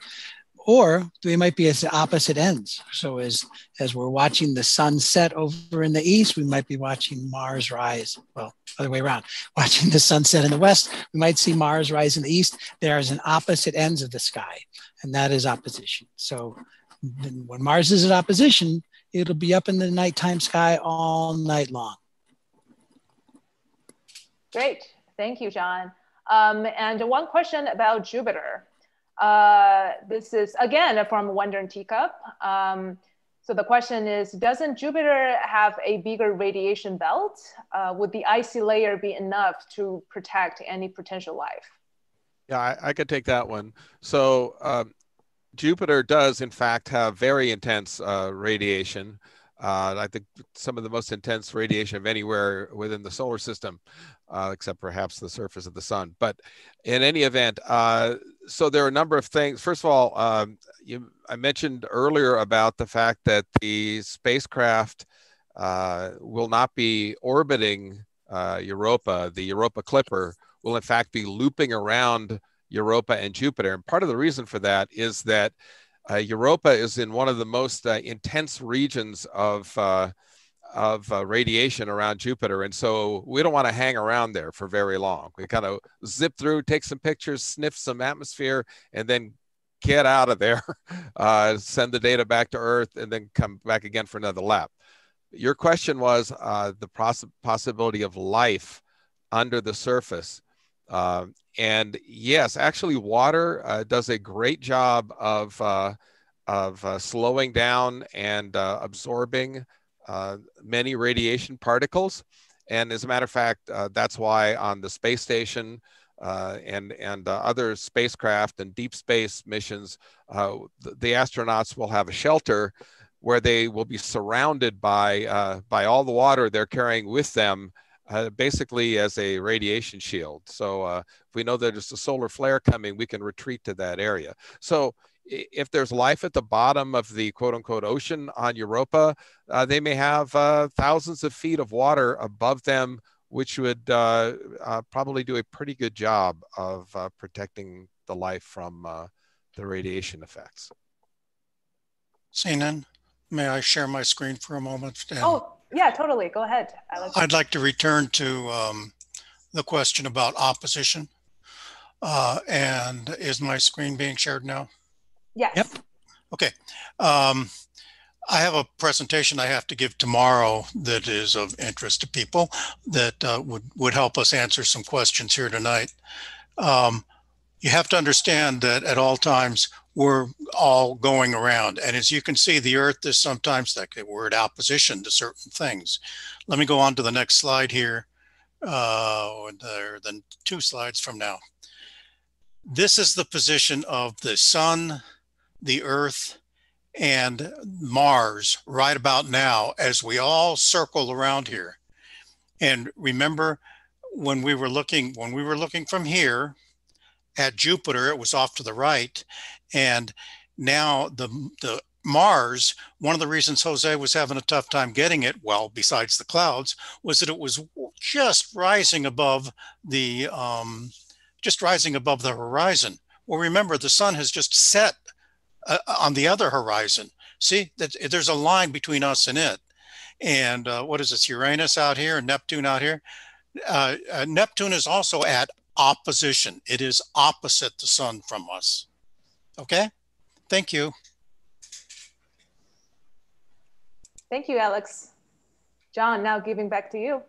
B: Or they might be at opposite ends. So as, as we're watching the sun set over in the east, we might be watching Mars rise. Well, other way around. Watching the sunset in the west, we might see Mars rise in the east. There's an opposite ends of the sky, and that is opposition. So when Mars is at opposition, it'll be up in the nighttime sky all night long.
A: Great, thank you, John. Um, and one question about Jupiter. Uh, this is again from Wonder Teacup. Um, so the question is, doesn't Jupiter have a bigger radiation belt? Uh, would the icy layer be enough to protect any potential life?
F: Yeah, I, I could take that one. So um, Jupiter does in fact have very intense uh, radiation. Uh, I think some of the most intense radiation of anywhere within the solar system, uh, except perhaps the surface of the sun. But in any event, uh, so there are a number of things. First of all, um, you, I mentioned earlier about the fact that the spacecraft uh, will not be orbiting uh, Europa. The Europa Clipper will in fact be looping around Europa and Jupiter. And part of the reason for that is that Europa is in one of the most uh, intense regions of uh, of uh, radiation around Jupiter, and so we don't want to hang around there for very long. We kind of zip through, take some pictures, sniff some atmosphere, and then get out of there, uh, send the data back to Earth, and then come back again for another lap. Your question was uh, the poss- possibility of life under the surface. Um, and yes, actually, water uh, does a great job of, uh, of uh, slowing down and uh, absorbing uh, many radiation particles. And as a matter of fact, that's why on the space station, uh, and and uh, other spacecraft and deep space missions, uh, the, the, astronauts will have a shelter where they will be surrounded by by all the water they're carrying with them uh, basically as a radiation shield. So uh, if we know that there's a solar flare coming, we can retreat to that area. So if there's life at the bottom of the quote unquote ocean on Europa, uh, they may have uh, thousands of feet of water above them, which would uh, uh, probably do a pretty good job of protecting the life from the radiation effects.
H: Sinan, may I share my screen for a moment?
A: And oh, yeah, totally. Go ahead.
H: Alex. I'd like to return to um, the question about opposition. Uh, and is my screen being shared now?
A: Yes.
B: Yep.
H: Okay. Um, I have a presentation I have to give tomorrow that is of interest to people that uh, would, would help us answer some questions here tonight. Um, you have to understand that at all times we're all going around. And as you can see, the earth is sometimes like we're at opposition to certain things. Let me go on to the next slide here. Uh, there, then two slides from now. This is the position of the sun, the earth, and Mars right about now as we all circle around here. And remember when we were looking when we were looking from here at Jupiter, it was off to the right. And now the the Mars, one of the reasons Jose was having a tough time getting it, well, besides the clouds, was that it was just rising above the um, just rising above the horizon. Well, remember the sun has just set uh, on the other horizon. See that there's a line between us and it. And uh, what is this? Uranus out here and Neptune out here. Uh, uh, Neptune is also at opposition. It is opposite the sun from us. Okay. Thank you.
A: Thank you, Alex. John, now giving back to you.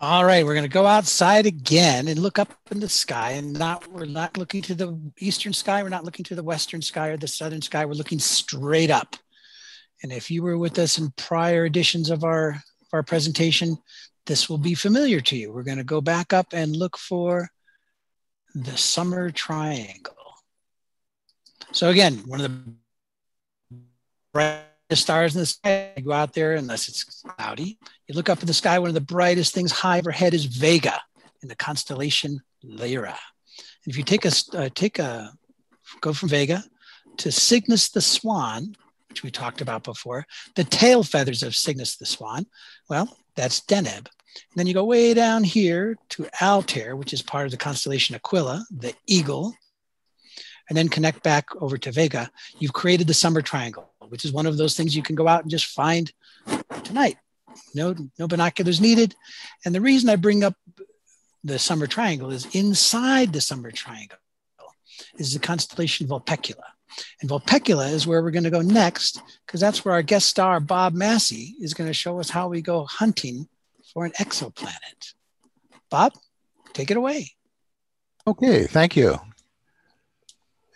B: All right, we're going to go outside again and look up in the sky and not we're not looking to the eastern sky, we're not looking to the western sky or the southern sky, we're looking straight up. And if you were with us in prior editions of our of our presentation, this will be familiar to you. We're going to go back up and look for the summer triangle. So again, one of the brightest stars in the sky. You go out there, unless it's cloudy, you look up in the sky. One of the brightest things high overhead is Vega in the constellation Lyra. And if you take a uh, take a go from Vega to Cygnus the Swan, which we talked about before, the tail feathers of Cygnus the Swan, well, that's Deneb. And then you go way down here to Altair, which is part of the constellation Aquila, the eagle, and then connect back over to Vega. You've created the summer triangle which is one of those things you can go out and just find tonight. No, no binoculars needed. And the reason I bring up the summer triangle is inside the summer triangle is the constellation Vulpecula. And Vulpecula is where we're going to go next, because that's where our guest star, Bob Massey, is going to show us how we go hunting for an exoplanet. Bob, take it away.
I: Okay, thank you.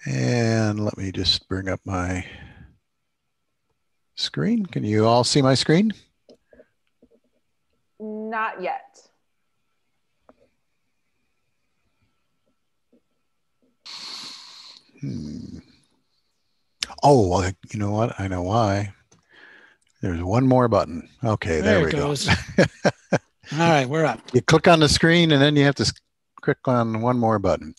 I: And let me just bring up my screen. Can you all see my screen?
A: Not yet.
I: Hmm. Oh, well, you know what? I know why. There's one more button. Okay, there, there we goes.
B: go. all right, we're up.
I: You click on the screen and then you have to click on one more button.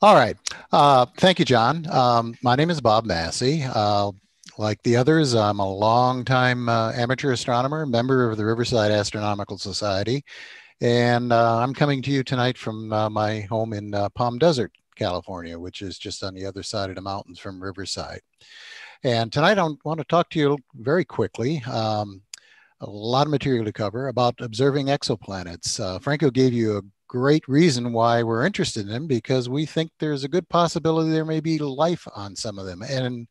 I: All right. Uh, thank you, John. Um, my name is Bob Massey. Uh, like the others, I'm a longtime uh, amateur astronomer, member of the Riverside Astronomical Society, and uh, I'm coming to you tonight from uh, my home in uh, Palm Desert, California, which is just on the other side of the mountains from Riverside. And tonight I want to talk to you very quickly. Um, a lot of material to cover about observing exoplanets. Franco gave you a great reason why we're interested in them because we think there's a good possibility there may be life on some of them. And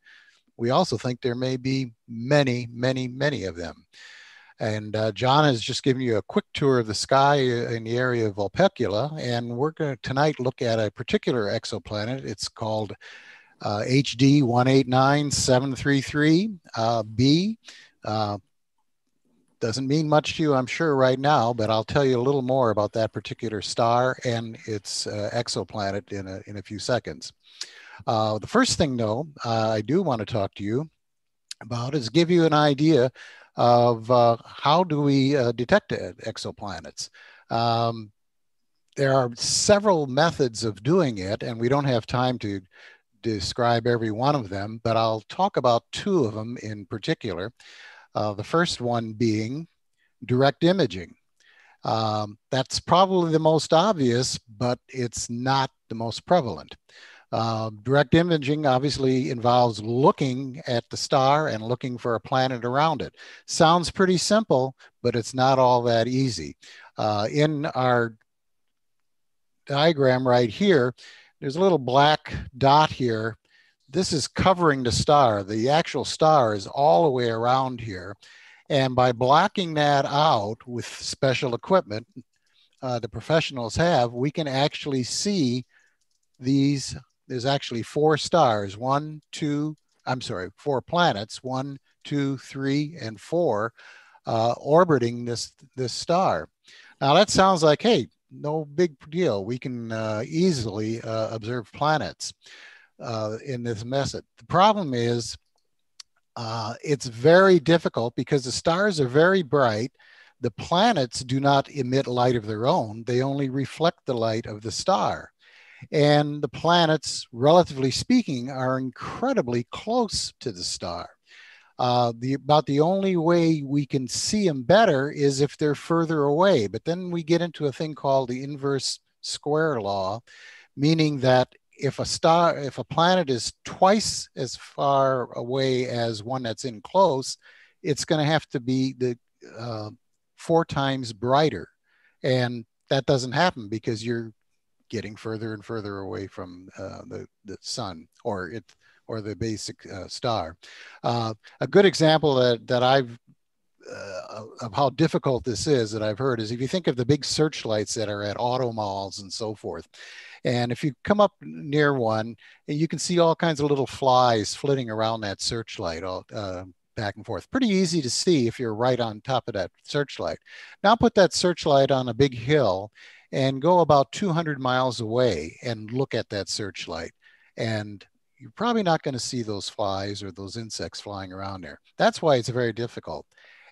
I: we also think there may be many, many, many of them. And uh, John has just given you a quick tour of the sky in the area of Vulpecula. And we're going to tonight look at a particular exoplanet. It's called uh, HD 189733 uh, b. Uh, doesn't mean much to you, I'm sure, right now, but I'll tell you a little more about that particular star and its uh, exoplanet in a, in a few seconds. Uh, the first thing, though, uh, I do want to talk to you about is give you an idea of uh, how do we uh, detect exoplanets. Um, there are several methods of doing it, and we don't have time to describe every one of them, but I'll talk about two of them in particular. Uh, the first one being direct imaging. Um, that's probably the most obvious, but it's not the most prevalent. Uh, direct imaging obviously involves looking at the star and looking for a planet around it. Sounds pretty simple, but it's not all that easy. Uh, in our diagram right here, there's a little black dot here this is covering the star. The actual star is all the way around here. And by blocking that out with special equipment uh, the professionals have, we can actually see these. There's actually four stars, one, two, I'm sorry, four planets, one, two, three, and four, uh, orbiting this, this star. Now that sounds like, hey, no big deal. We can uh, easily uh, observe planets uh, in this method. The problem is uh, it's very difficult because the stars are very bright. The planets do not emit light of their own. They only reflect the light of the star. And the planets, relatively speaking, are incredibly close to the star. Uh, the about the only way we can see them better is if they're further away. But then we get into a thing called the inverse square law, meaning that if a star, if a planet is twice as far away as one that's in close, it's going to have to be the uh, four times brighter, and that doesn't happen because you're getting further and further away from uh, the the sun or it or the basic uh, star. Uh, a good example that that I've uh, of how difficult this is that I've heard is if you think of the big searchlights that are at auto malls and so forth, and if you come up near one, and you can see all kinds of little flies flitting around that searchlight all, uh, back and forth. Pretty easy to see if you're right on top of that searchlight. Now put that searchlight on a big hill and go about 200 miles away and look at that searchlight. And you're probably not going to see those flies or those insects flying around there. That's why it's very difficult.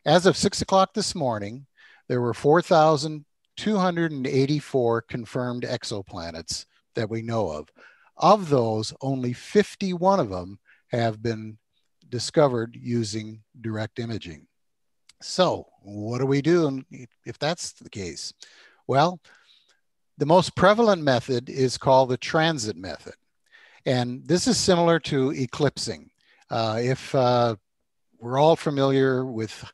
I: As of six o'clock this morning, there were 4,000 284 confirmed exoplanets that we know of. Of those, only 51 of them have been discovered using direct imaging. So, what do we do if that's the case? Well, the most prevalent method is called the transit method. And this is similar to eclipsing. Uh, if uh, we're all familiar with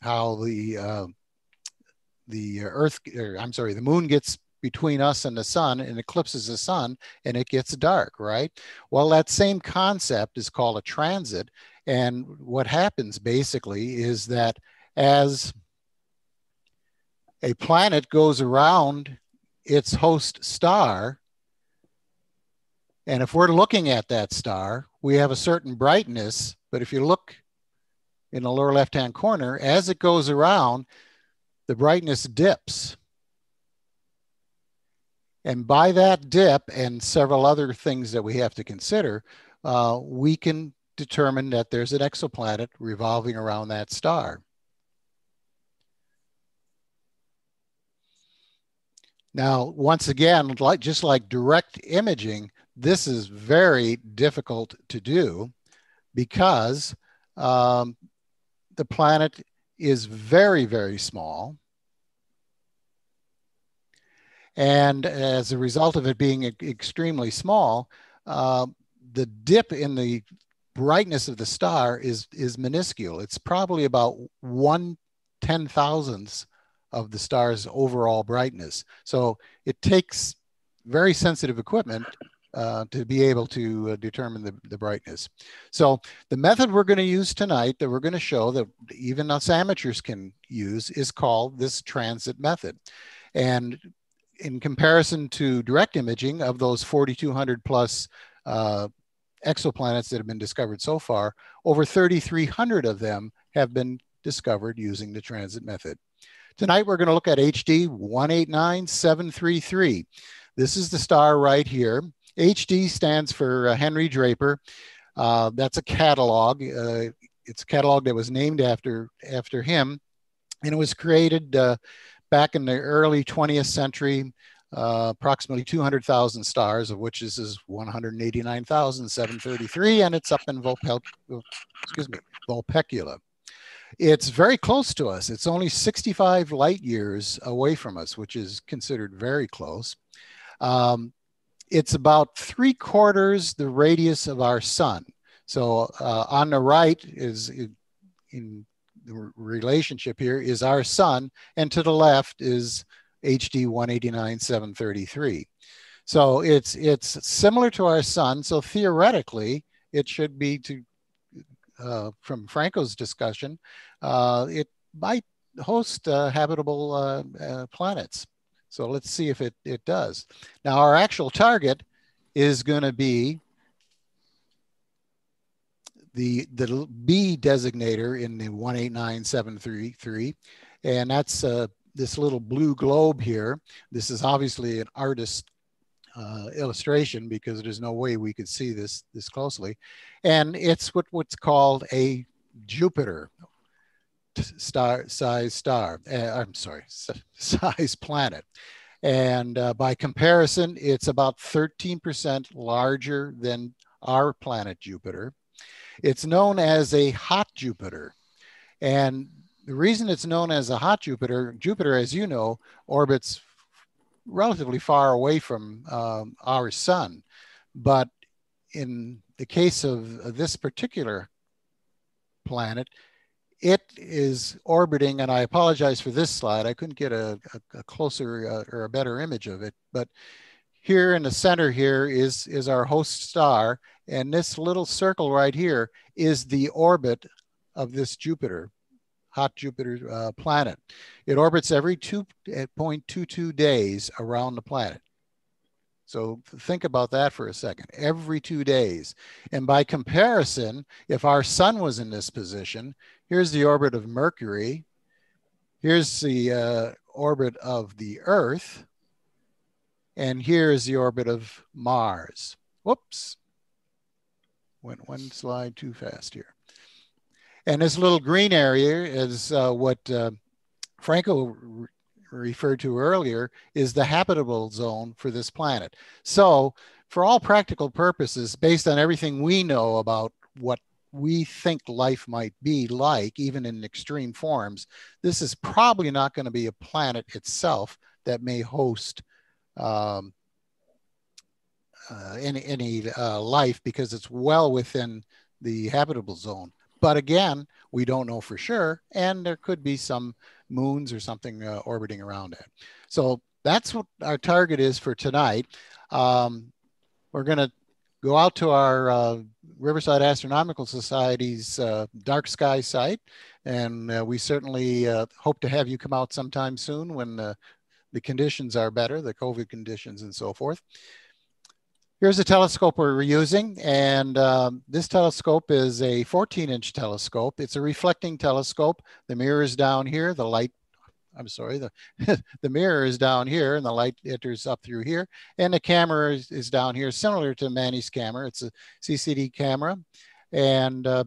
I: how the uh, the uh, Earth, or, I'm sorry, the moon gets between us and the sun and eclipses the sun and it gets dark, right? Well, that same concept is called a transit. And what happens basically is that as a planet goes around its host star, and if we're looking at that star, we have a certain brightness, but if you look in the lower left hand corner, as it goes around, the brightness dips. And by that dip and several other things that we have to consider, uh, we can determine that there's an exoplanet revolving around that star. Now, once again, like, just like direct imaging, this is very difficult to do because um, the planet is very, very small. And as a result of it being extremely small, uh, the dip in the brightness of the star is, is minuscule. It's probably about one ten thousandths of the star's overall brightness. So it takes very sensitive equipment uh, to be able to uh, determine the, the brightness. So the method we're going to use tonight that we're going to show that even us amateurs can use is called this transit method. And in comparison to direct imaging of those 4,200 plus uh, exoplanets that have been discovered so far, over 3,300 of them have been discovered using the transit method. Tonight, we're going to look at HD 189733. This is the star right here. HD stands for uh, Henry Draper. Uh, that's a catalog. Uh, it's a catalog that was named after after him, and it was created uh, back in the early 20th century. Uh, approximately 200,000 stars, of which this is 189,733, and it's up in Vulpec, excuse me, Vulpecula. It's very close to us. It's only 65 light years away from us, which is considered very close. Um, it's about three quarters the radius of our sun. So uh, on the right is in relationship here is our sun, and to the left is HD 189 733. So it's it's similar to our sun. So theoretically, it should be to uh, from Franco's discussion, uh, it might host uh, habitable uh, uh, planets. So let's see if it, it does. Now our actual target is going to be the, the B designator in the 189733, and that's uh, this little blue globe here. This is obviously an artist uh, illustration because there's no way we could see this this closely. And it's what, what's called a Jupiter star size star. Uh, I'm sorry, size planet. And uh, by comparison, it's about 13% larger than our planet Jupiter. It's known as a hot Jupiter. And the reason it's known as a hot Jupiter, Jupiter, as you know, orbits relatively far away from um, our sun. But in the case of this particular planet, it is orbiting, and I apologize for this slide. I couldn't get a, a, a closer uh, or a better image of it, but here in the center here is, is our host star, and this little circle right here is the orbit of this Jupiter hot Jupiter uh, planet. It orbits every 2.22 days around the planet. So think about that for a second, every two days. And by comparison, if our sun was in this position, here's the orbit of Mercury, here's the uh, orbit of the Earth, and here is the orbit of Mars. Whoops, went one slide too fast here. And this little green area is uh, what uh, Franco re referred to earlier is the habitable zone for this planet. So for all practical purposes, based on everything we know about what we think life might be like, even in extreme forms, this is probably not going to be a planet itself that may host um, uh, any, any uh, life because it's well within the habitable zone. But again, we don't know for sure. And there could be some moons or something uh, orbiting around it. So that's what our target is for tonight. Um, we're going to go out to our uh, Riverside Astronomical Society's uh, dark sky site. And uh, we certainly hope to have you come out sometime soon when the conditions are better, the COVID conditions and so forth. Here's the telescope we're using, and um, this telescope is a 14 inch telescope. It's a reflecting telescope. The mirror is down here, the light, I'm sorry, the, the mirror is down here and the light enters up through here. And the camera is, is down here, similar to Manny's camera. It's a CCD camera. And uh,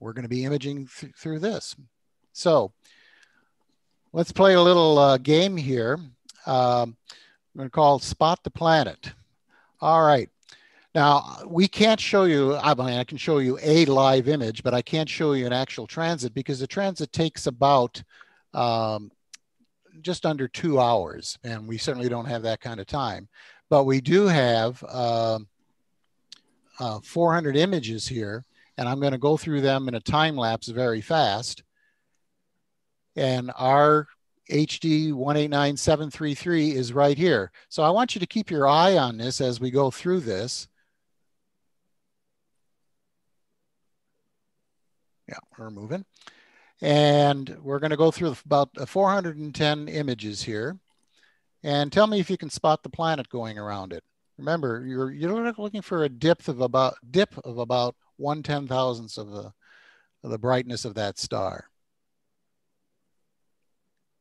I: we're gonna be imaging th through this. So let's play a little uh, game here. Um, I'm gonna call Spot the Planet. All right. Now, we can't show you, I mean, I can show you a live image, but I can't show you an actual transit because the transit takes about um, just under two hours, and we certainly don't have that kind of time. But we do have uh, uh, 400 images here, and I'm going to go through them in a time lapse very fast. And our HD 189733 is right here. So I want you to keep your eye on this as we go through this. Yeah, we're moving. And we're going to go through about uh, 410 images here. And tell me if you can spot the planet going around it. Remember, you're, you're looking for a depth of about dip of about one ten thousandths of the, of the brightness of that star.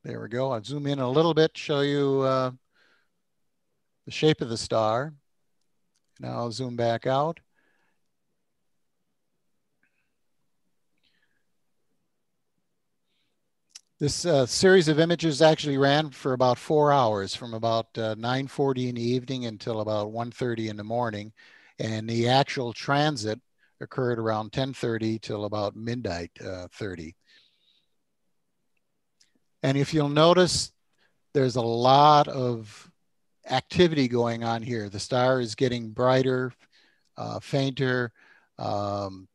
I: There we go. I'll zoom in a little bit, show you uh, the shape of the star. Now I'll zoom back out. This uh, series of images actually ran for about four hours from about uh, 9.40 in the evening until about 1.30 in the morning. And the actual transit occurred around 10.30 till about midnight uh, 30. And if you'll notice, there's a lot of activity going on here. The star is getting brighter, uh, fainter, um,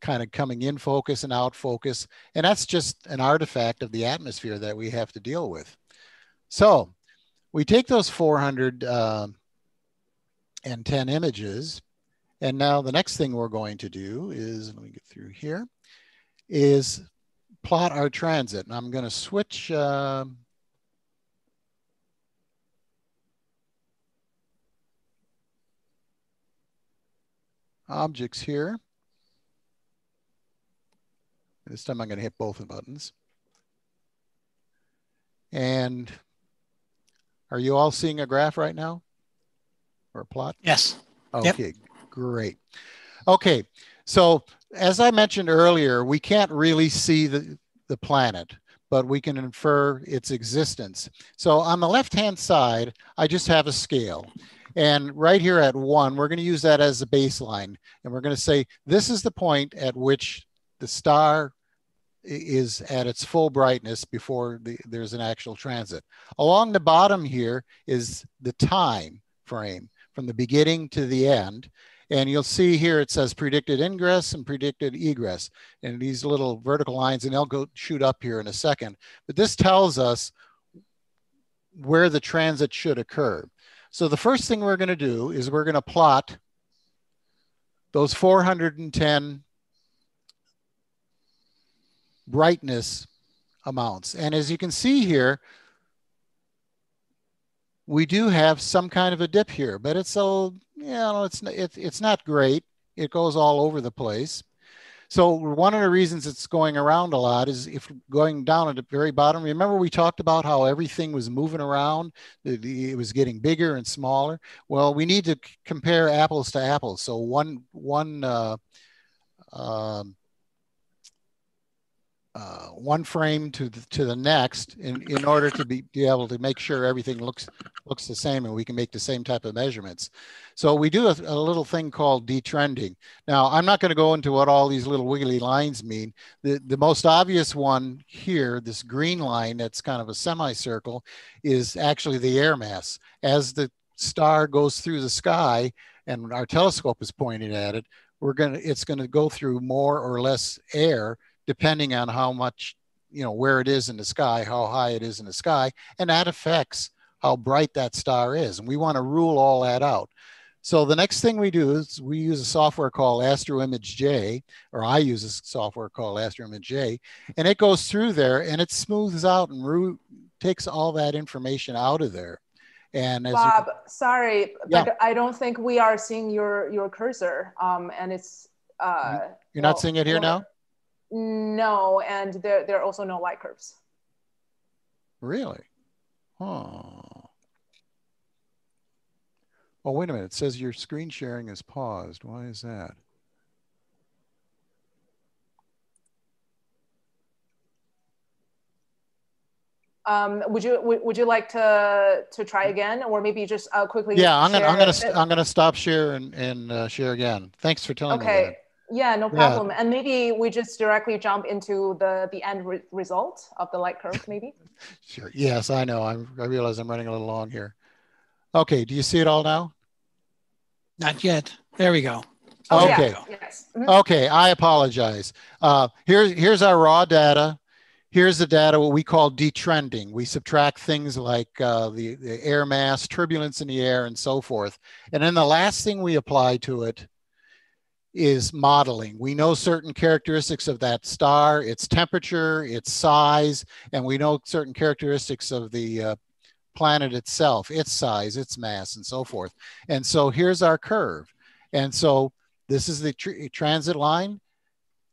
I: kind of coming in focus and out focus. And that's just an artifact of the atmosphere that we have to deal with. So we take those 410 um, images, and now the next thing we're going to do is, let me get through here, is plot our transit. And I'm going to switch uh, objects here. This time I'm going to hit both the buttons. And are you all seeing a graph right now or a plot?
B: Yes.
I: Okay, yep. great. Okay, so as I mentioned earlier, we can't really see the, the planet, but we can infer its existence. So on the left-hand side, I just have a scale. And right here at one, we're going to use that as a baseline. And we're going to say, this is the point at which the star is at its full brightness before the, there's an actual transit. Along the bottom here is the time frame from the beginning to the end. And you'll see here it says predicted ingress and predicted egress. And these little vertical lines, and they'll go shoot up here in a second. But this tells us where the transit should occur. So the first thing we're going to do is we're going to plot those 410 brightness amounts. And as you can see here, we do have some kind of a dip here, but it's a, you know, it's, it's, it's not great. It goes all over the place. So one of the reasons it's going around a lot is if going down at the very bottom, remember we talked about how everything was moving around, it was getting bigger and smaller. Well, we need to compare apples to apples. So one, one uh, um, uh, one frame to the, to the next in, in order to be, be able to make sure everything looks looks the same and we can make the same type of measurements. So we do a, a little thing called detrending. Now, I'm not going to go into what all these little wiggly lines mean. The, the most obvious one here, this green line that's kind of a semicircle, is actually the air mass. As the star goes through the sky and our telescope is pointing at it, we're to, it's going to go through more or less air depending on how much, you know, where it is in the sky, how high it is in the sky, and that affects how bright that star is. And we want to rule all that out. So the next thing we do is we use a software called AstroImage J, or I use a software called AstroImage J, and it goes through there and it smooths out and takes all that information out of there. And
A: Bob, can, sorry, yeah. but I don't think we are seeing your your cursor. Um, and it's uh,
I: you're not well, seeing it here now.
A: No, and there, there are also no light curves.
I: Really? Oh, wait a minute. It says your screen sharing is paused. Why is that?
A: Um, would you would would you like to to try again, or maybe just uh, quickly?
I: Yeah, I'm gonna I'm gonna I'm gonna stop share and and uh, share again. Thanks for telling
A: okay.
I: me. Okay.
A: Yeah, no problem. Yeah. And maybe we just directly jump into the the end re result of the light curve, maybe.
I: sure. Yes, I know. I'm, I realize I'm running a little long here. Okay. Do you see it all now?
B: Not yet. There we go.
A: Oh,
I: okay.
A: Yeah. Yes.
I: Mm -hmm. Okay. I apologize. Uh, here's here's our raw data. Here's the data what we call detrending. We subtract things like uh, the, the air mass, turbulence in the air, and so forth. And then the last thing we apply to it is modeling. We know certain characteristics of that star, its temperature, its size, and we know certain characteristics of the uh, planet itself, its size, its mass, and so forth. And so here's our curve. And so this is the tr transit line.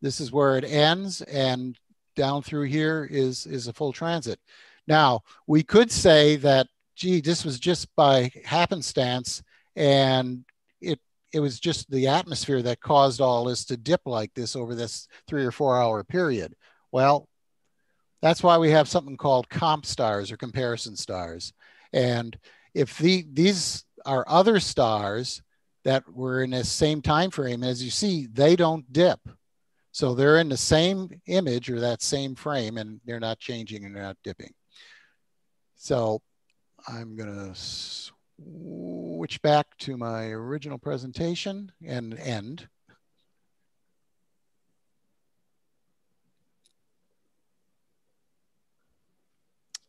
I: This is where it ends, and down through here is, is a full transit. Now, we could say that, gee, this was just by happenstance, and it was just the atmosphere that caused all this to dip like this over this three or four hour period. Well, that's why we have something called comp stars or comparison stars. And if the, these are other stars that were in the same time frame, as you see, they don't dip. So they're in the same image or that same frame and they're not changing and they're not dipping. So I'm gonna switch back to my original presentation and end.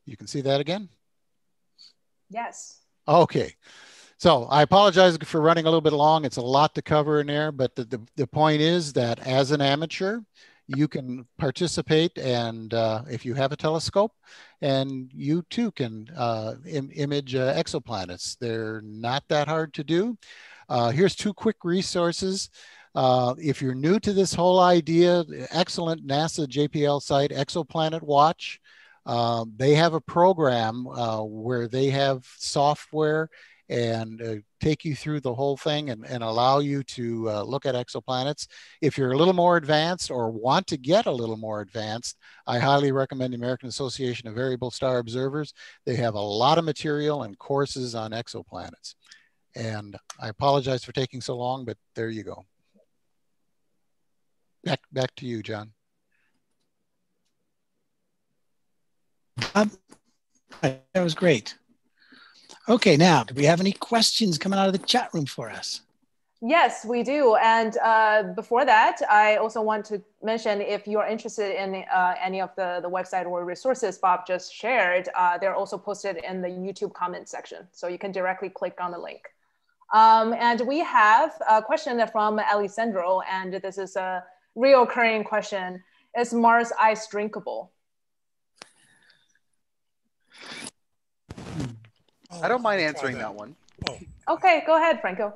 I: You can see that again.
A: Yes.
I: Okay. So I apologize for running a little bit long. It's a lot to cover in there, but the, the, the point is that as an amateur, you can participate and uh, if you have a telescope and you too can uh, Im image uh, exoplanets. They're not that hard to do. Uh, here's two quick resources. Uh, if you're new to this whole idea, excellent NASA JPL site, Exoplanet Watch. Um, they have a program uh, where they have software and uh, take you through the whole thing and, and allow you to uh, look at exoplanets. If you're a little more advanced or want to get a little more advanced, I highly recommend the American Association of Variable Star Observers. They have a lot of material and courses on exoplanets. And I apologize for taking so long, but there you go. Back, back to you, John.
B: Um, that was great. Okay, now, do we have any questions coming out of the chat room for us?
A: Yes, we do. And uh, before that, I also want to mention if you're interested in uh, any of the, the website or resources Bob just shared, uh, they're also posted in the YouTube comment section. So you can directly click on the link. Um, and we have a question from Alessandro, and this is a reoccurring question. Is Mars ice drinkable?
G: I don't mind answering that. one.
A: Okay, go ahead, Franco.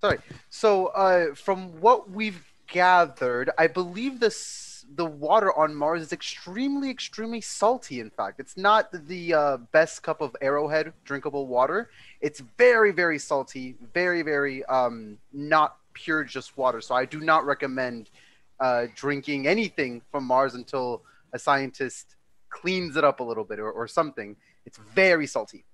G: Sorry. So, uh, from what we've gathered, I believe this the water on Mars is extremely, extremely salty. In fact, it's not the uh, best cup of Arrowhead drinkable water. It's very, very salty, very, very um, not pure just water. So I do not recommend uh, drinking anything from Mars until a scientist cleans it up a little bit or, or something. It's very salty.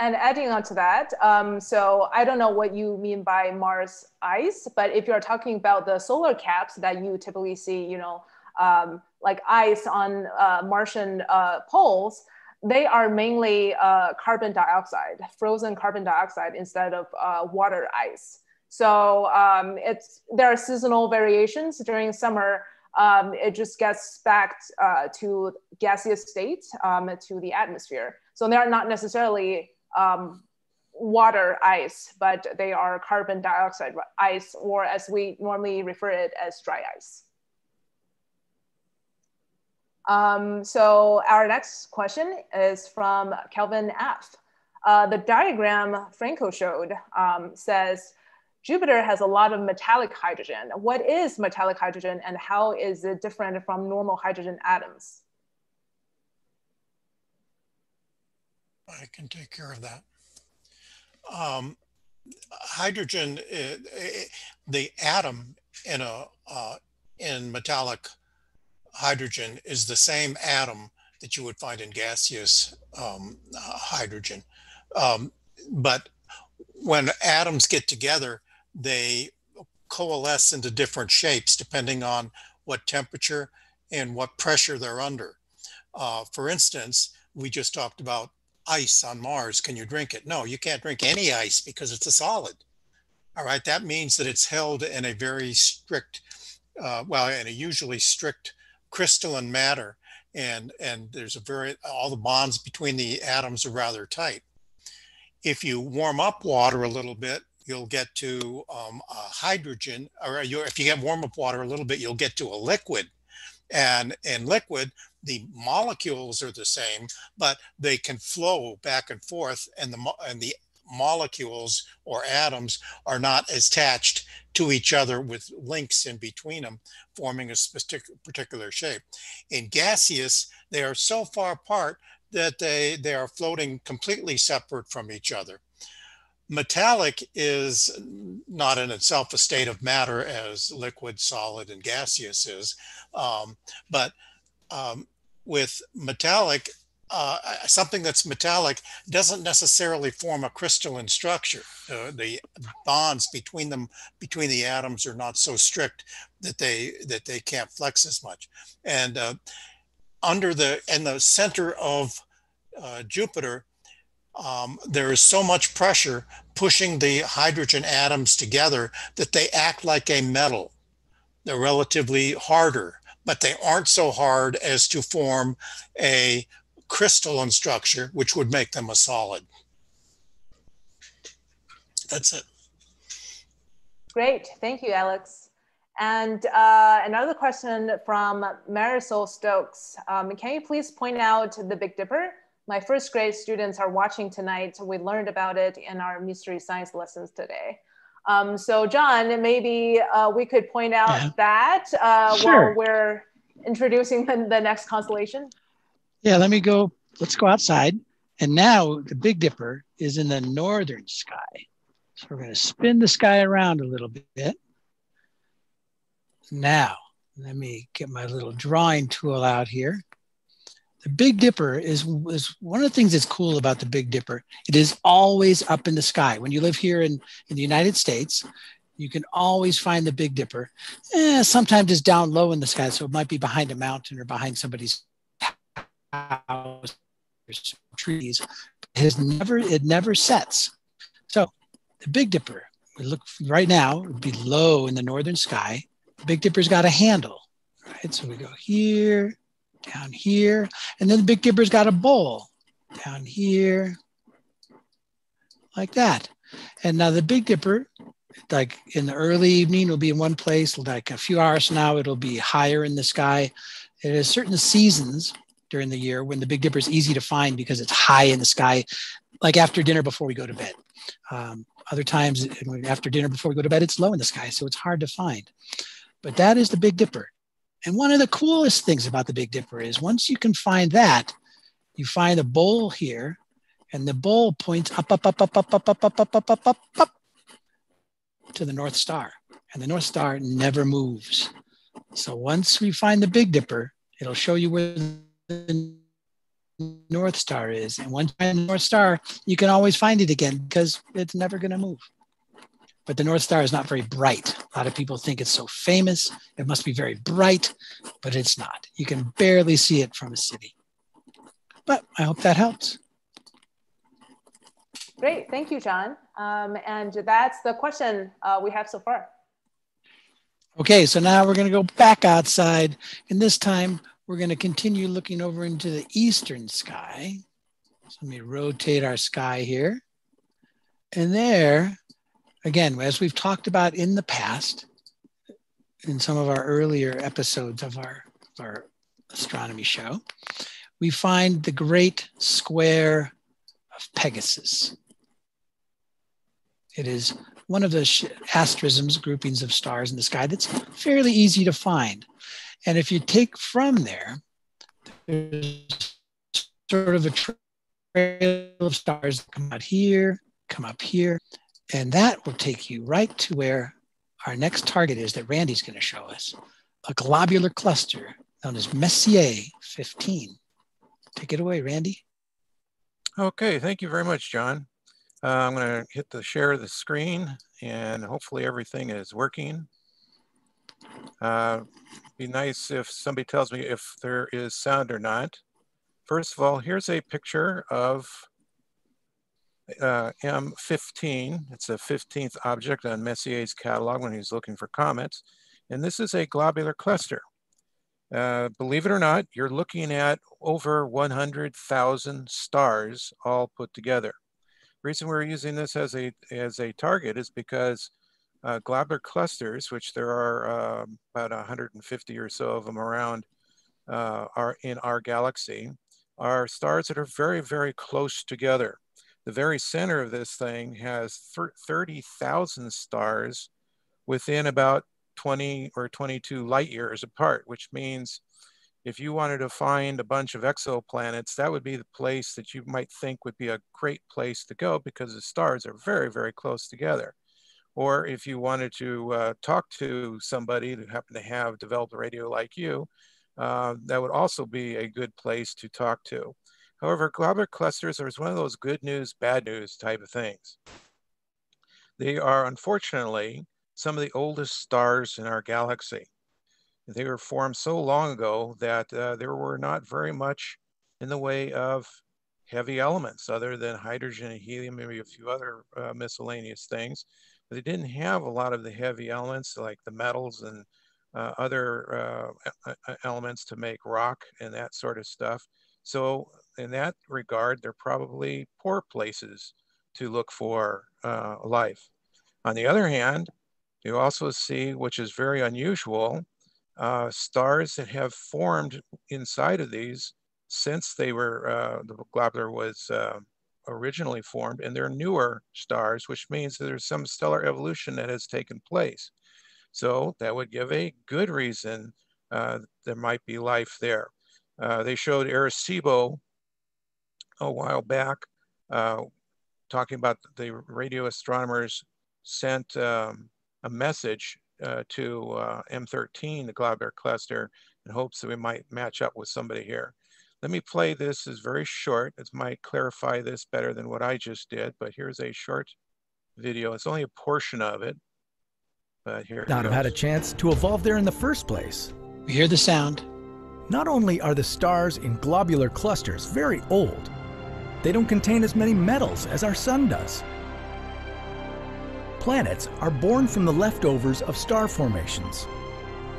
A: And adding on to that, um, so I don't know what you mean by Mars ice, but if you're talking about the solar caps that you typically see, you know, um, like ice on uh, Martian uh, poles, they are mainly uh, carbon dioxide, frozen carbon dioxide instead of uh, water ice. So um, it's there are seasonal variations during summer. Um, it just gets back uh, to gaseous state um, to the atmosphere. So they're not necessarily um, water ice, but they are carbon dioxide ice, or as we normally refer it as dry ice. Um, so our next question is from Kelvin F. Uh, the diagram Franco showed um, says, Jupiter has a lot of metallic hydrogen. What is metallic hydrogen and how is it different from normal hydrogen atoms?
H: I can take care of that. Um, hydrogen, uh, the atom in a uh, in metallic hydrogen is the same atom that you would find in gaseous um, uh, hydrogen. Um, but when atoms get together, they coalesce into different shapes depending on what temperature and what pressure they're under. Uh, for instance, we just talked about ice on Mars, can you drink it? No, you can't drink any ice because it's a solid. All right, that means that it's held in a very strict, uh, well, in a usually strict crystalline matter. And, and there's a very, all the bonds between the atoms are rather tight. If you warm up water a little bit, you'll get to um, hydrogen, or if you get warm up water a little bit, you'll get to a liquid. And in liquid, the molecules are the same, but they can flow back and forth, and the and the molecules or atoms are not attached to each other with links in between them, forming a specific particular shape. In gaseous, they are so far apart that they, they are floating completely separate from each other. Metallic is not in itself a state of matter as liquid, solid, and gaseous is, um, but um, with metallic, uh, something that's metallic doesn't necessarily form a crystalline structure. Uh, the bonds between them, between the atoms, are not so strict that they that they can't flex as much. And uh, under the in the center of uh, Jupiter, um, there is so much pressure pushing the hydrogen atoms together that they act like a metal. They're relatively harder but they aren't so hard as to form a crystalline structure, which would make them a solid. That's it.
A: Great, thank you, Alex. And uh, another question from Marisol Stokes. Um, can you please point out the Big Dipper? My first grade students are watching tonight. We learned about it in our mystery science lessons today. Um, so John, maybe uh, we could point out yeah. that uh, sure. while we're introducing the, the next constellation.
B: Yeah, let me go, let's go outside. And now the Big Dipper is in the northern sky. So we're going to spin the sky around a little bit. Now, let me get my little drawing tool out here. The Big Dipper is, is one of the things that's cool about the Big Dipper. It is always up in the sky. When you live here in, in the United States, you can always find the Big Dipper. Eh, sometimes it's down low in the sky, so it might be behind a mountain or behind somebody's house or trees. It has never, it never sets. So the Big Dipper, we look right now, would be low in the northern sky. The Big Dipper's got a handle, right? So we go here, down here, and then the Big Dipper's got a bowl down here, like that. And now the Big Dipper, like in the early evening, will be in one place. Like a few hours from now, it'll be higher in the sky. It is certain seasons during the year when the Big Dipper is easy to find because it's high in the sky, like after dinner before we go to bed. Um, other times after dinner before we go to bed, it's low in the sky, so it's hard to find. But that is the Big Dipper. And one of the coolest things about the Big Dipper is once you can find that, you find a bowl here, and the bowl points up, up, up, up, up, up, up, up, up, up, up, up, up to the North Star. And the North Star never moves. So once we find the Big Dipper, it'll show you where the North Star is. And once you find the North Star, you can always find it again because it's never going to move. But the North Star is not very bright. A lot of people think it's so famous. It must be very bright, but it's not. You can barely see it from a city. But I hope that helps.
A: Great. Thank you, John. Um, and that's the question uh, we have so far.
B: Okay, so now we're going to go back outside. And this time we're going to continue looking over into the eastern sky. So let me rotate our sky here. And there, again, as we've talked about in the past, in some of our earlier episodes of our, our astronomy show, we find the great square of Pegasus. It is one of the asterisms, groupings of stars in the sky that's fairly easy to find. And if you take from there, there's sort of a trail of stars that come out here, come up here, and that will take you right to where our next target is that Randy's going to show us a globular cluster known as Messier 15. Take it away, Randy.
J: Okay, thank you very much, John. Uh, I'm going to hit the share of the screen and hopefully everything is working. Uh, be nice if somebody tells me if there is sound or not. First of all, here's a picture of uh, M15. It's a 15th object on Messier's catalog when he's looking for comets. And this is a globular cluster. Uh, believe it or not, you're looking at over 100,000 stars all put together. The reason we're using this as a, as a target is because uh, globular clusters, which there are uh, about 150 or so of them around uh, are in our galaxy, are stars that are very, very close together. The very center of this thing has 30,000 stars within about 20 or 22 light years apart, which means if you wanted to find a bunch of exoplanets, that would be the place that you might think would be a great place to go because the stars are very, very close together. Or if you wanted to uh, talk to somebody that happened to have developed radio like you, uh, that would also be a good place to talk to. However, globular clusters are one of those good news, bad news type of things. They are unfortunately some of the oldest stars in our galaxy. They were formed so long ago that uh, there were not very much in the way of heavy elements other than hydrogen and helium, maybe a few other uh, miscellaneous things but they didn't have a lot of the heavy elements like the metals and uh, other uh, elements to make rock and that sort of stuff. So in that regard, they're probably poor places to look for uh, life. On the other hand, you also see, which is very unusual, uh, stars that have formed inside of these since they were, uh, the globular was uh, originally formed, and they're newer stars, which means that there's some stellar evolution that has taken place. So that would give a good reason uh, there might be life there. Uh, they showed Arecibo a while back, uh, talking about the radio astronomers sent um, a message uh, to uh, M13, the globular cluster, in hopes that we might match up with somebody here. Let me play this, it's very short. It might clarify this better than what I just did, but here's a short video. It's only a portion of it, but here
K: Not have had a chance to evolve there in the first place.
B: We hear the sound.
K: Not only are the stars in globular clusters very old, they don't contain as many metals as our sun does. Planets are born from the leftovers of star formations.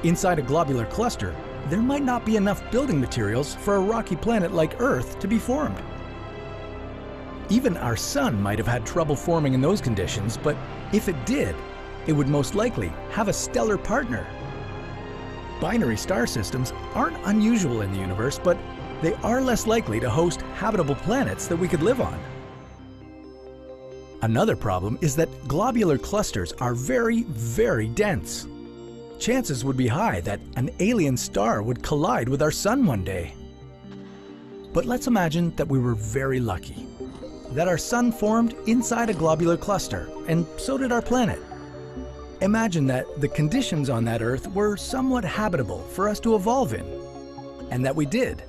K: Inside a globular cluster, there might not be enough building materials for a rocky planet like Earth to be formed. Even our sun might have had trouble forming in those conditions, but if it did, it would most likely have a stellar partner. Binary star systems aren't unusual in the universe, but they are less likely to host habitable planets that we could live on. Another problem is that globular clusters are very, very dense. Chances would be high that an alien star would collide with our sun one day. But let's imagine that we were very lucky, that our sun formed inside a globular cluster, and so did our planet. Imagine that the conditions on that Earth were somewhat habitable for us to evolve in, and that we did.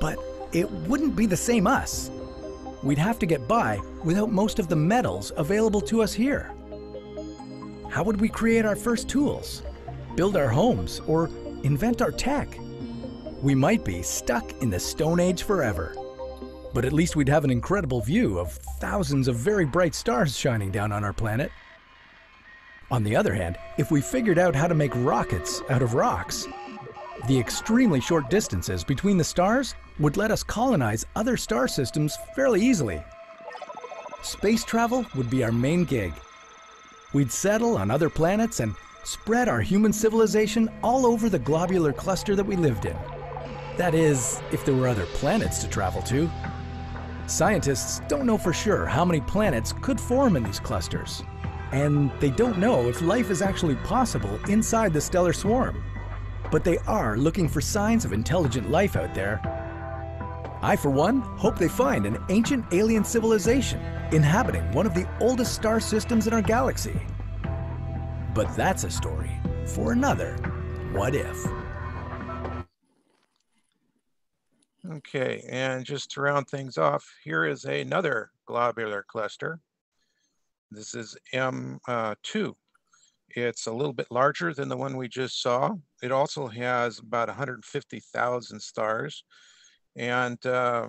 K: But it wouldn't be the same us we'd have to get by without most of the metals available to us here. How would we create our first tools, build our homes, or invent our tech? We might be stuck in the Stone Age forever. But at least we'd have an incredible view of thousands of very bright stars shining down on our planet. On the other hand, if we figured out how to make rockets out of rocks, the extremely short distances between the stars would let us colonize other star systems fairly easily. Space travel would be our main gig. We'd settle on other planets and spread our human civilization all over the globular cluster that we lived in. That is, if there were other planets to travel to. Scientists don't know for sure how many planets could form in these clusters, and they don't know if life is actually possible inside the stellar swarm. But they are looking for signs of intelligent life out there I, for one, hope they find an ancient alien civilization inhabiting one of the oldest star systems in our galaxy. But that's a story for another What If.
J: Okay, and just to round things off, here is another globular cluster. This is M2. Uh, it's a little bit larger than the one we just saw. It also has about 150,000 stars. And, uh,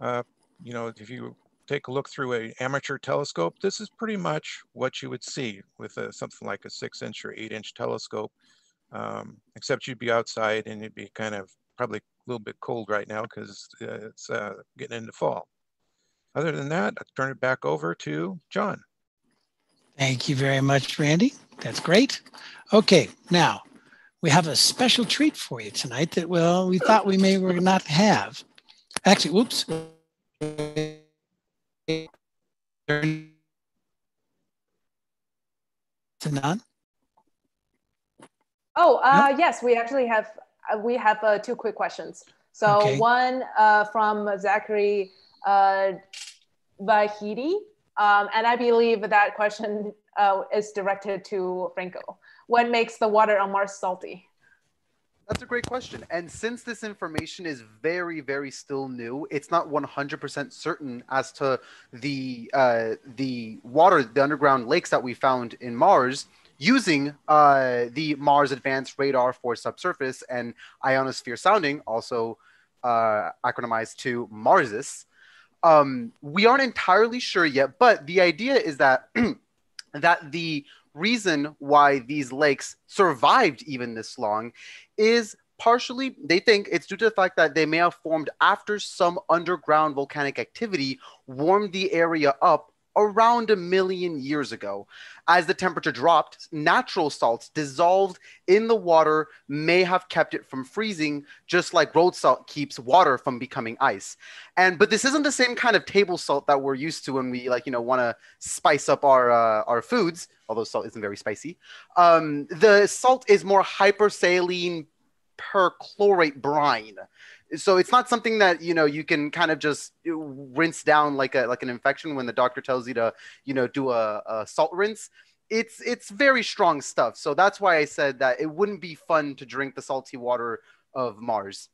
J: uh, you know, if you take a look through an amateur telescope, this is pretty much what you would see with a, something like a six inch or eight inch telescope, um, except you'd be outside and you'd be kind of probably a little bit cold right now because uh, it's uh, getting into fall. Other than that, I'll turn it back over to John.
B: Thank you very much, Randy. That's great. Okay, now we have a special treat for you tonight that well we thought we may or not have. Actually, whoops. To none.
A: Oh, uh, nope. yes, we actually have uh, we have uh, two quick questions. So okay. one uh, from Zachary uh, Vahidi, um, and I believe that question uh, is directed to Franco what makes the water on Mars salty?
G: That's a great question. And since this information is very, very still new, it's not 100% certain as to the uh, the water, the underground lakes that we found in Mars using uh, the Mars Advanced Radar for Subsurface and Ionosphere Sounding, also uh, acronymized to MARSIS. Um, we aren't entirely sure yet, but the idea is that that the reason why these lakes survived even this long is partially, they think it's due to the fact that they may have formed after some underground volcanic activity warmed the area up around a million years ago. As the temperature dropped, natural salts dissolved in the water may have kept it from freezing, just like road salt keeps water from becoming ice. And but this isn't the same kind of table salt that we're used to when we like you know want to spice up our uh, our foods. Although salt isn't very spicy, um, the salt is more hypersaline perchlorate brine. So it's not something that you know you can kind of just rinse down like a like an infection when the doctor tells you to you know do a, a salt rinse. It's it's very strong stuff. So that's why i said that it wouldn't be fun to drink the salty water of mars.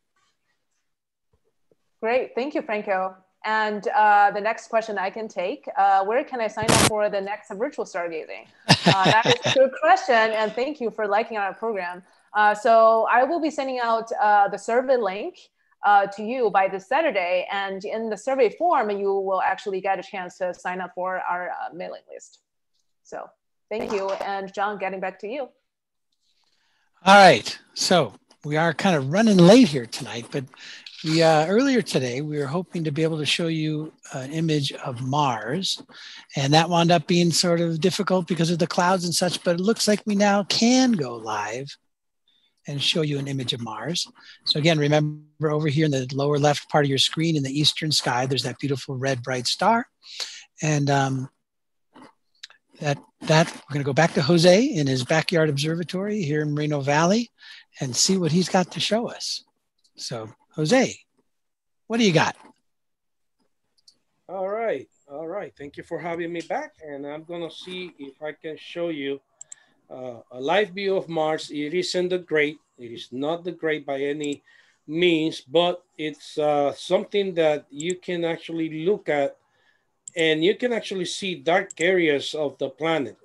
A: Great. Thank you franco. And uh, the next question I can take, uh, where can I sign up for the next virtual stargazing? Uh, that is a good question, and thank you for liking our program. Uh, so I will be sending out uh, the survey link uh, to you by this Saturday. And in the survey form, you will actually get a chance to sign up for our uh, mailing list. So thank you. And John, getting back to you.
B: All right. So we are kind of running late here tonight, but we uh, earlier today we were hoping to be able to show you an image of Mars, and that wound up being sort of difficult because of the clouds and such. But it looks like we now can go live and show you an image of Mars. So again, remember over here in the lower left part of your screen in the eastern sky, there's that beautiful red bright star. And um, that, that we're gonna go back to Jose in his backyard observatory here in Moreno Valley and see what he's got to show us. So Jose, what do you got?
E: All right, all right. Thank you for having me back. And I'm gonna see if I can show you uh, a live view of Mars. It isn't the great. It is not the great by any means, but it's uh, something that you can actually look at and you can actually see dark areas of the planet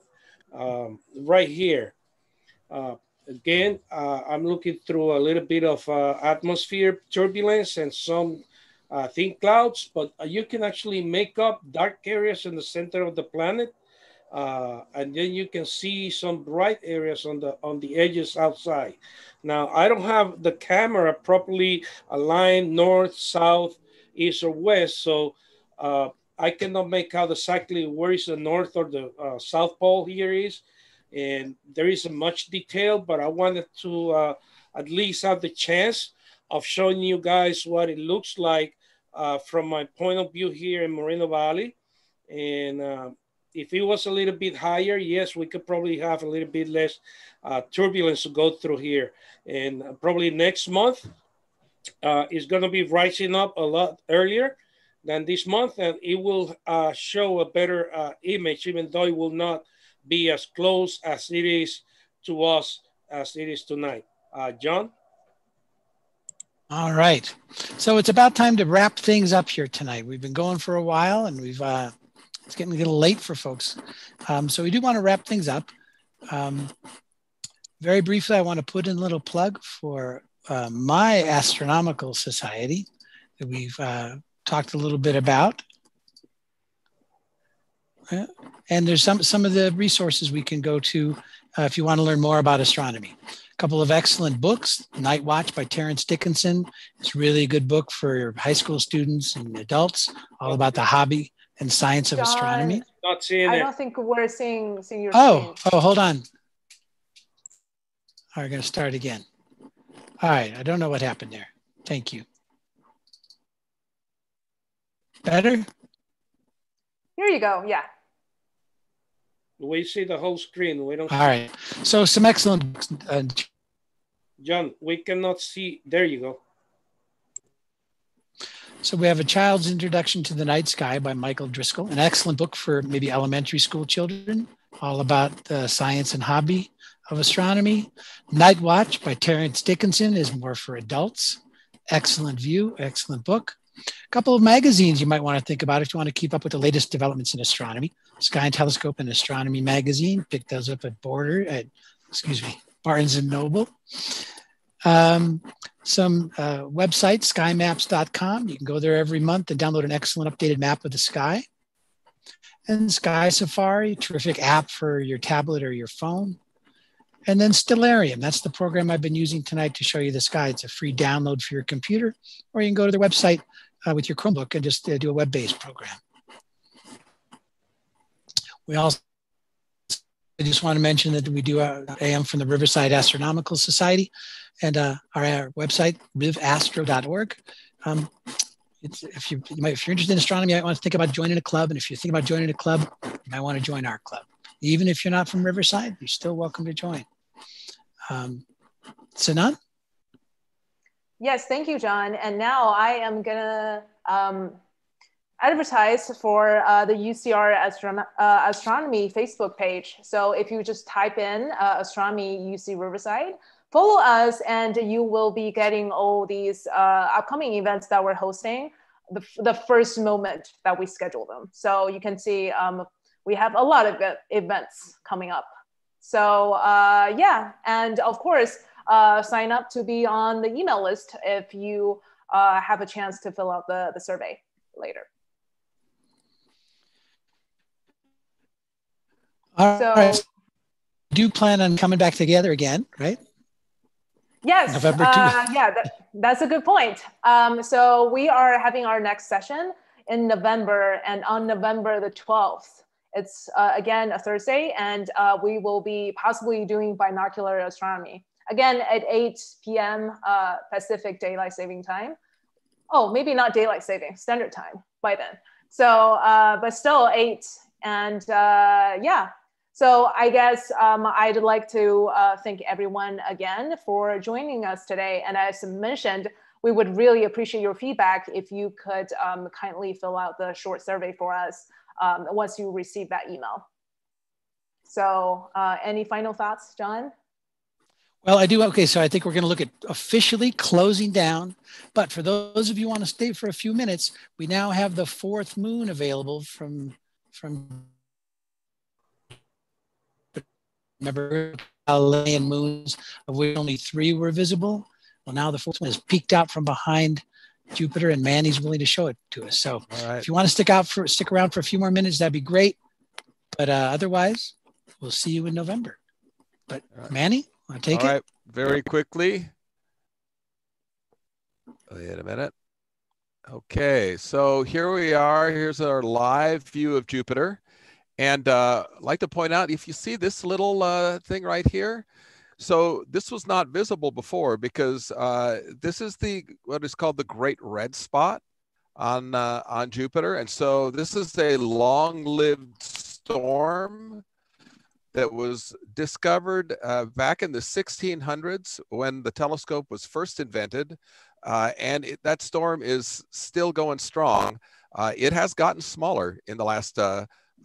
E: um, right here. Uh, again, uh, I'm looking through a little bit of uh, atmosphere turbulence and some uh, thin clouds, but you can actually make up dark areas in the center of the planet uh, and then you can see some bright areas on the on the edges outside. Now I don't have the camera properly aligned north, south, east, or west, so uh, I cannot make out exactly where is the north or the uh, south pole here is, and there isn't much detail. But I wanted to uh, at least have the chance of showing you guys what it looks like uh, from my point of view here in Moreno Valley, and uh, if it was a little bit higher, yes, we could probably have a little bit less uh, turbulence to go through here. And probably next month uh, is going to be rising up a lot earlier than this month, and it will uh, show a better uh, image, even though it will not be as close as it is to us as it is tonight. Uh, John?
B: All right. So it's about time to wrap things up here tonight. We've been going for a while and we've uh, it's getting a little late for folks. Um, so we do want to wrap things up. Um, very briefly, I want to put in a little plug for uh, my astronomical society that we've uh, talked a little bit about. And there's some, some of the resources we can go to uh, if you want to learn more about astronomy. A couple of excellent books, Night Watch by Terence Dickinson. It's really a good book for high school students and adults, all about the hobby and science of John, astronomy?
E: Not seeing
A: I
E: it.
A: don't think we're seeing seeing your
B: oh,
A: screen.
B: Oh, hold on. All right, going to start again. All right, I don't know what happened there. Thank you. Better?
A: Here you go. Yeah.
E: We see the whole screen. We don't.
B: All right. So some excellent. Uh,
E: John, we cannot see. There you go.
B: So we have A Child's Introduction to the Night Sky by Michael Driscoll, an excellent book for maybe elementary school children, all about the science and hobby of astronomy. Night Watch by Terence Dickinson is more for adults. Excellent view, excellent book. A couple of magazines you might want to think about if you want to keep up with the latest developments in astronomy. Sky and Telescope and Astronomy magazine. Pick those up at Border at excuse me Barnes and Noble. Um, some uh, website, skymaps.com. You can go there every month and download an excellent updated map of the sky. And Sky Safari, terrific app for your tablet or your phone. And then Stellarium, that's the program I've been using tonight to show you the sky. It's a free download for your computer, or you can go to the website uh, with your Chromebook and just uh, do a web-based program. We also I just want to mention that we do uh, AM from the Riverside Astronomical Society and uh, our, our, website, rivastro.org. Um, if, you, you might, if you're interested in astronomy, you might want to think about joining a club. And if you think about joining a club, you might want to join our club. Even if you're not from Riverside, you're still welcome to join. Um, Sinan?
A: Yes, thank you, John. And now I am going to um, advertise for uh, the UCR uh, Astronomy Facebook page. So if you just type in uh, Astronomy UC Riverside, follow us and you will be getting all these uh, upcoming events that we're hosting the, the first moment that we schedule them. So you can see um, we have a lot of events coming up. So uh, yeah, and of course, uh, sign up to be on the email list if you have a chance to fill out the, the survey later.
B: All so, right. Do plan on coming back together again, right?
A: Yes. November uh, yeah, that, that's a good point. Um, so we are having our next session in November, and on November the 12th, it's uh, again a Thursday, and uh, we will be possibly doing binocular astronomy again at 8 p.m. Uh, Pacific Daylight Saving Time. Oh, maybe not daylight saving, standard time by then. So, uh, but still 8. And uh, yeah, so I guess um, I'd like to uh, thank everyone again for joining us today. And as mentioned, we would really appreciate your feedback if you could um, kindly fill out the short survey for us um, once you receive that email. So uh, any final thoughts, John?
B: Well, I do. Okay, so I think we're going to look at officially closing down. But for those of you who want to stay for a few minutes, we now have the fourth moon available from from. Remember Galilean moons, of which only three were visible. Well, now the fourth one has peeked out from behind Jupiter, and Manny's willing to show it to us. So, right. if you want to stick out for stick around for a few more minutes, that'd be great. But uh, otherwise, we'll see you in November. But right. Manny, Want to take All it? Right,
F: very quickly. Wait a minute. Okay, so here we are. Here's our live view of Jupiter. And uh, I'd like to point out, if you see this little uh, thing right here, so this was not visible before because uh, this is the what is called the Great Red Spot on uh, on Jupiter, and so this is a long-lived storm that was discovered uh, back in the 1600s when the telescope was first invented. And it, that storm is still going strong. It has gotten smaller in the last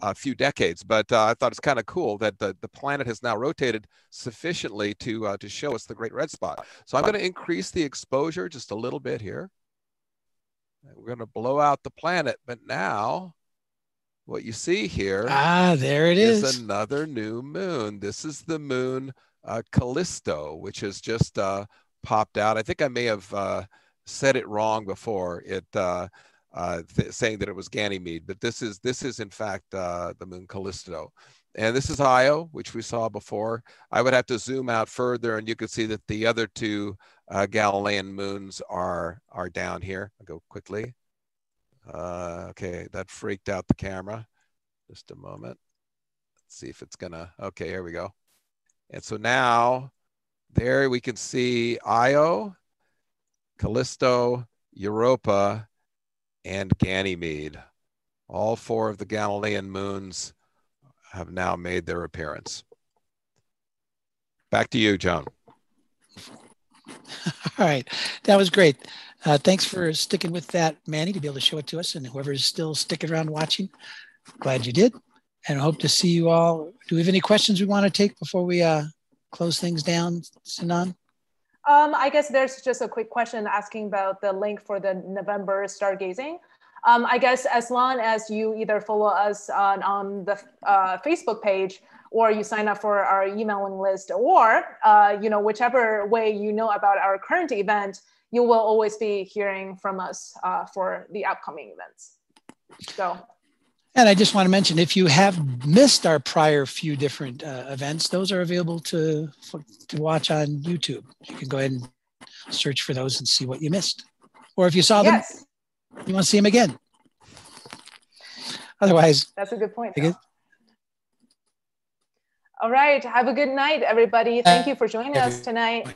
F: uh, few decades, but uh, I thought it's kind of cool that the, the planet has now rotated sufficiently to, uh, to show us the Great Red Spot. So I'm going to increase the exposure just a little bit here. We're going to blow out the planet, but now what you see here
B: ah there it is,
F: is another new moon this is the moon uh, callisto which has just uh, popped out i think i may have uh, said it wrong before it uh, uh, th- saying that it was ganymede but this is this is in fact uh, the moon callisto and this is io which we saw before i would have to zoom out further and you can see that the other two galilean moons are are down here i'll go quickly uh, okay, that freaked out the camera. Just a moment. Let's see if it's gonna, okay, here we go. And so now there we can see Io, Callisto, Europa, and Ganymede. All four of the Galilean moons have now made their appearance. Back to you, Joan.
B: All right, that was great. Uh, thanks for sticking with that, Manny, to be able to show it to us. And whoever's still sticking around watching, glad you did. And hope to see you all. Do we have any questions we want to take before we uh, close things down, Sinan?
A: Um, I guess there's just a quick question asking about the link for the November stargazing. Um, I guess as long as you either follow us on, on the uh, Facebook page or you sign up for our emailing list or, uh, you know, whichever way you know about our current event, you will always be hearing from us uh, for the upcoming events. So.
B: And I just want to mention, if you have missed our prior few different uh, events, those are available to to watch on YouTube. You can go ahead and search for those and see what you missed. Or if you saw them,
A: Yes,
B: you want to see them again. Otherwise,
A: that's a good point. All right. Have a good night, everybody. Thank you for joining us tonight.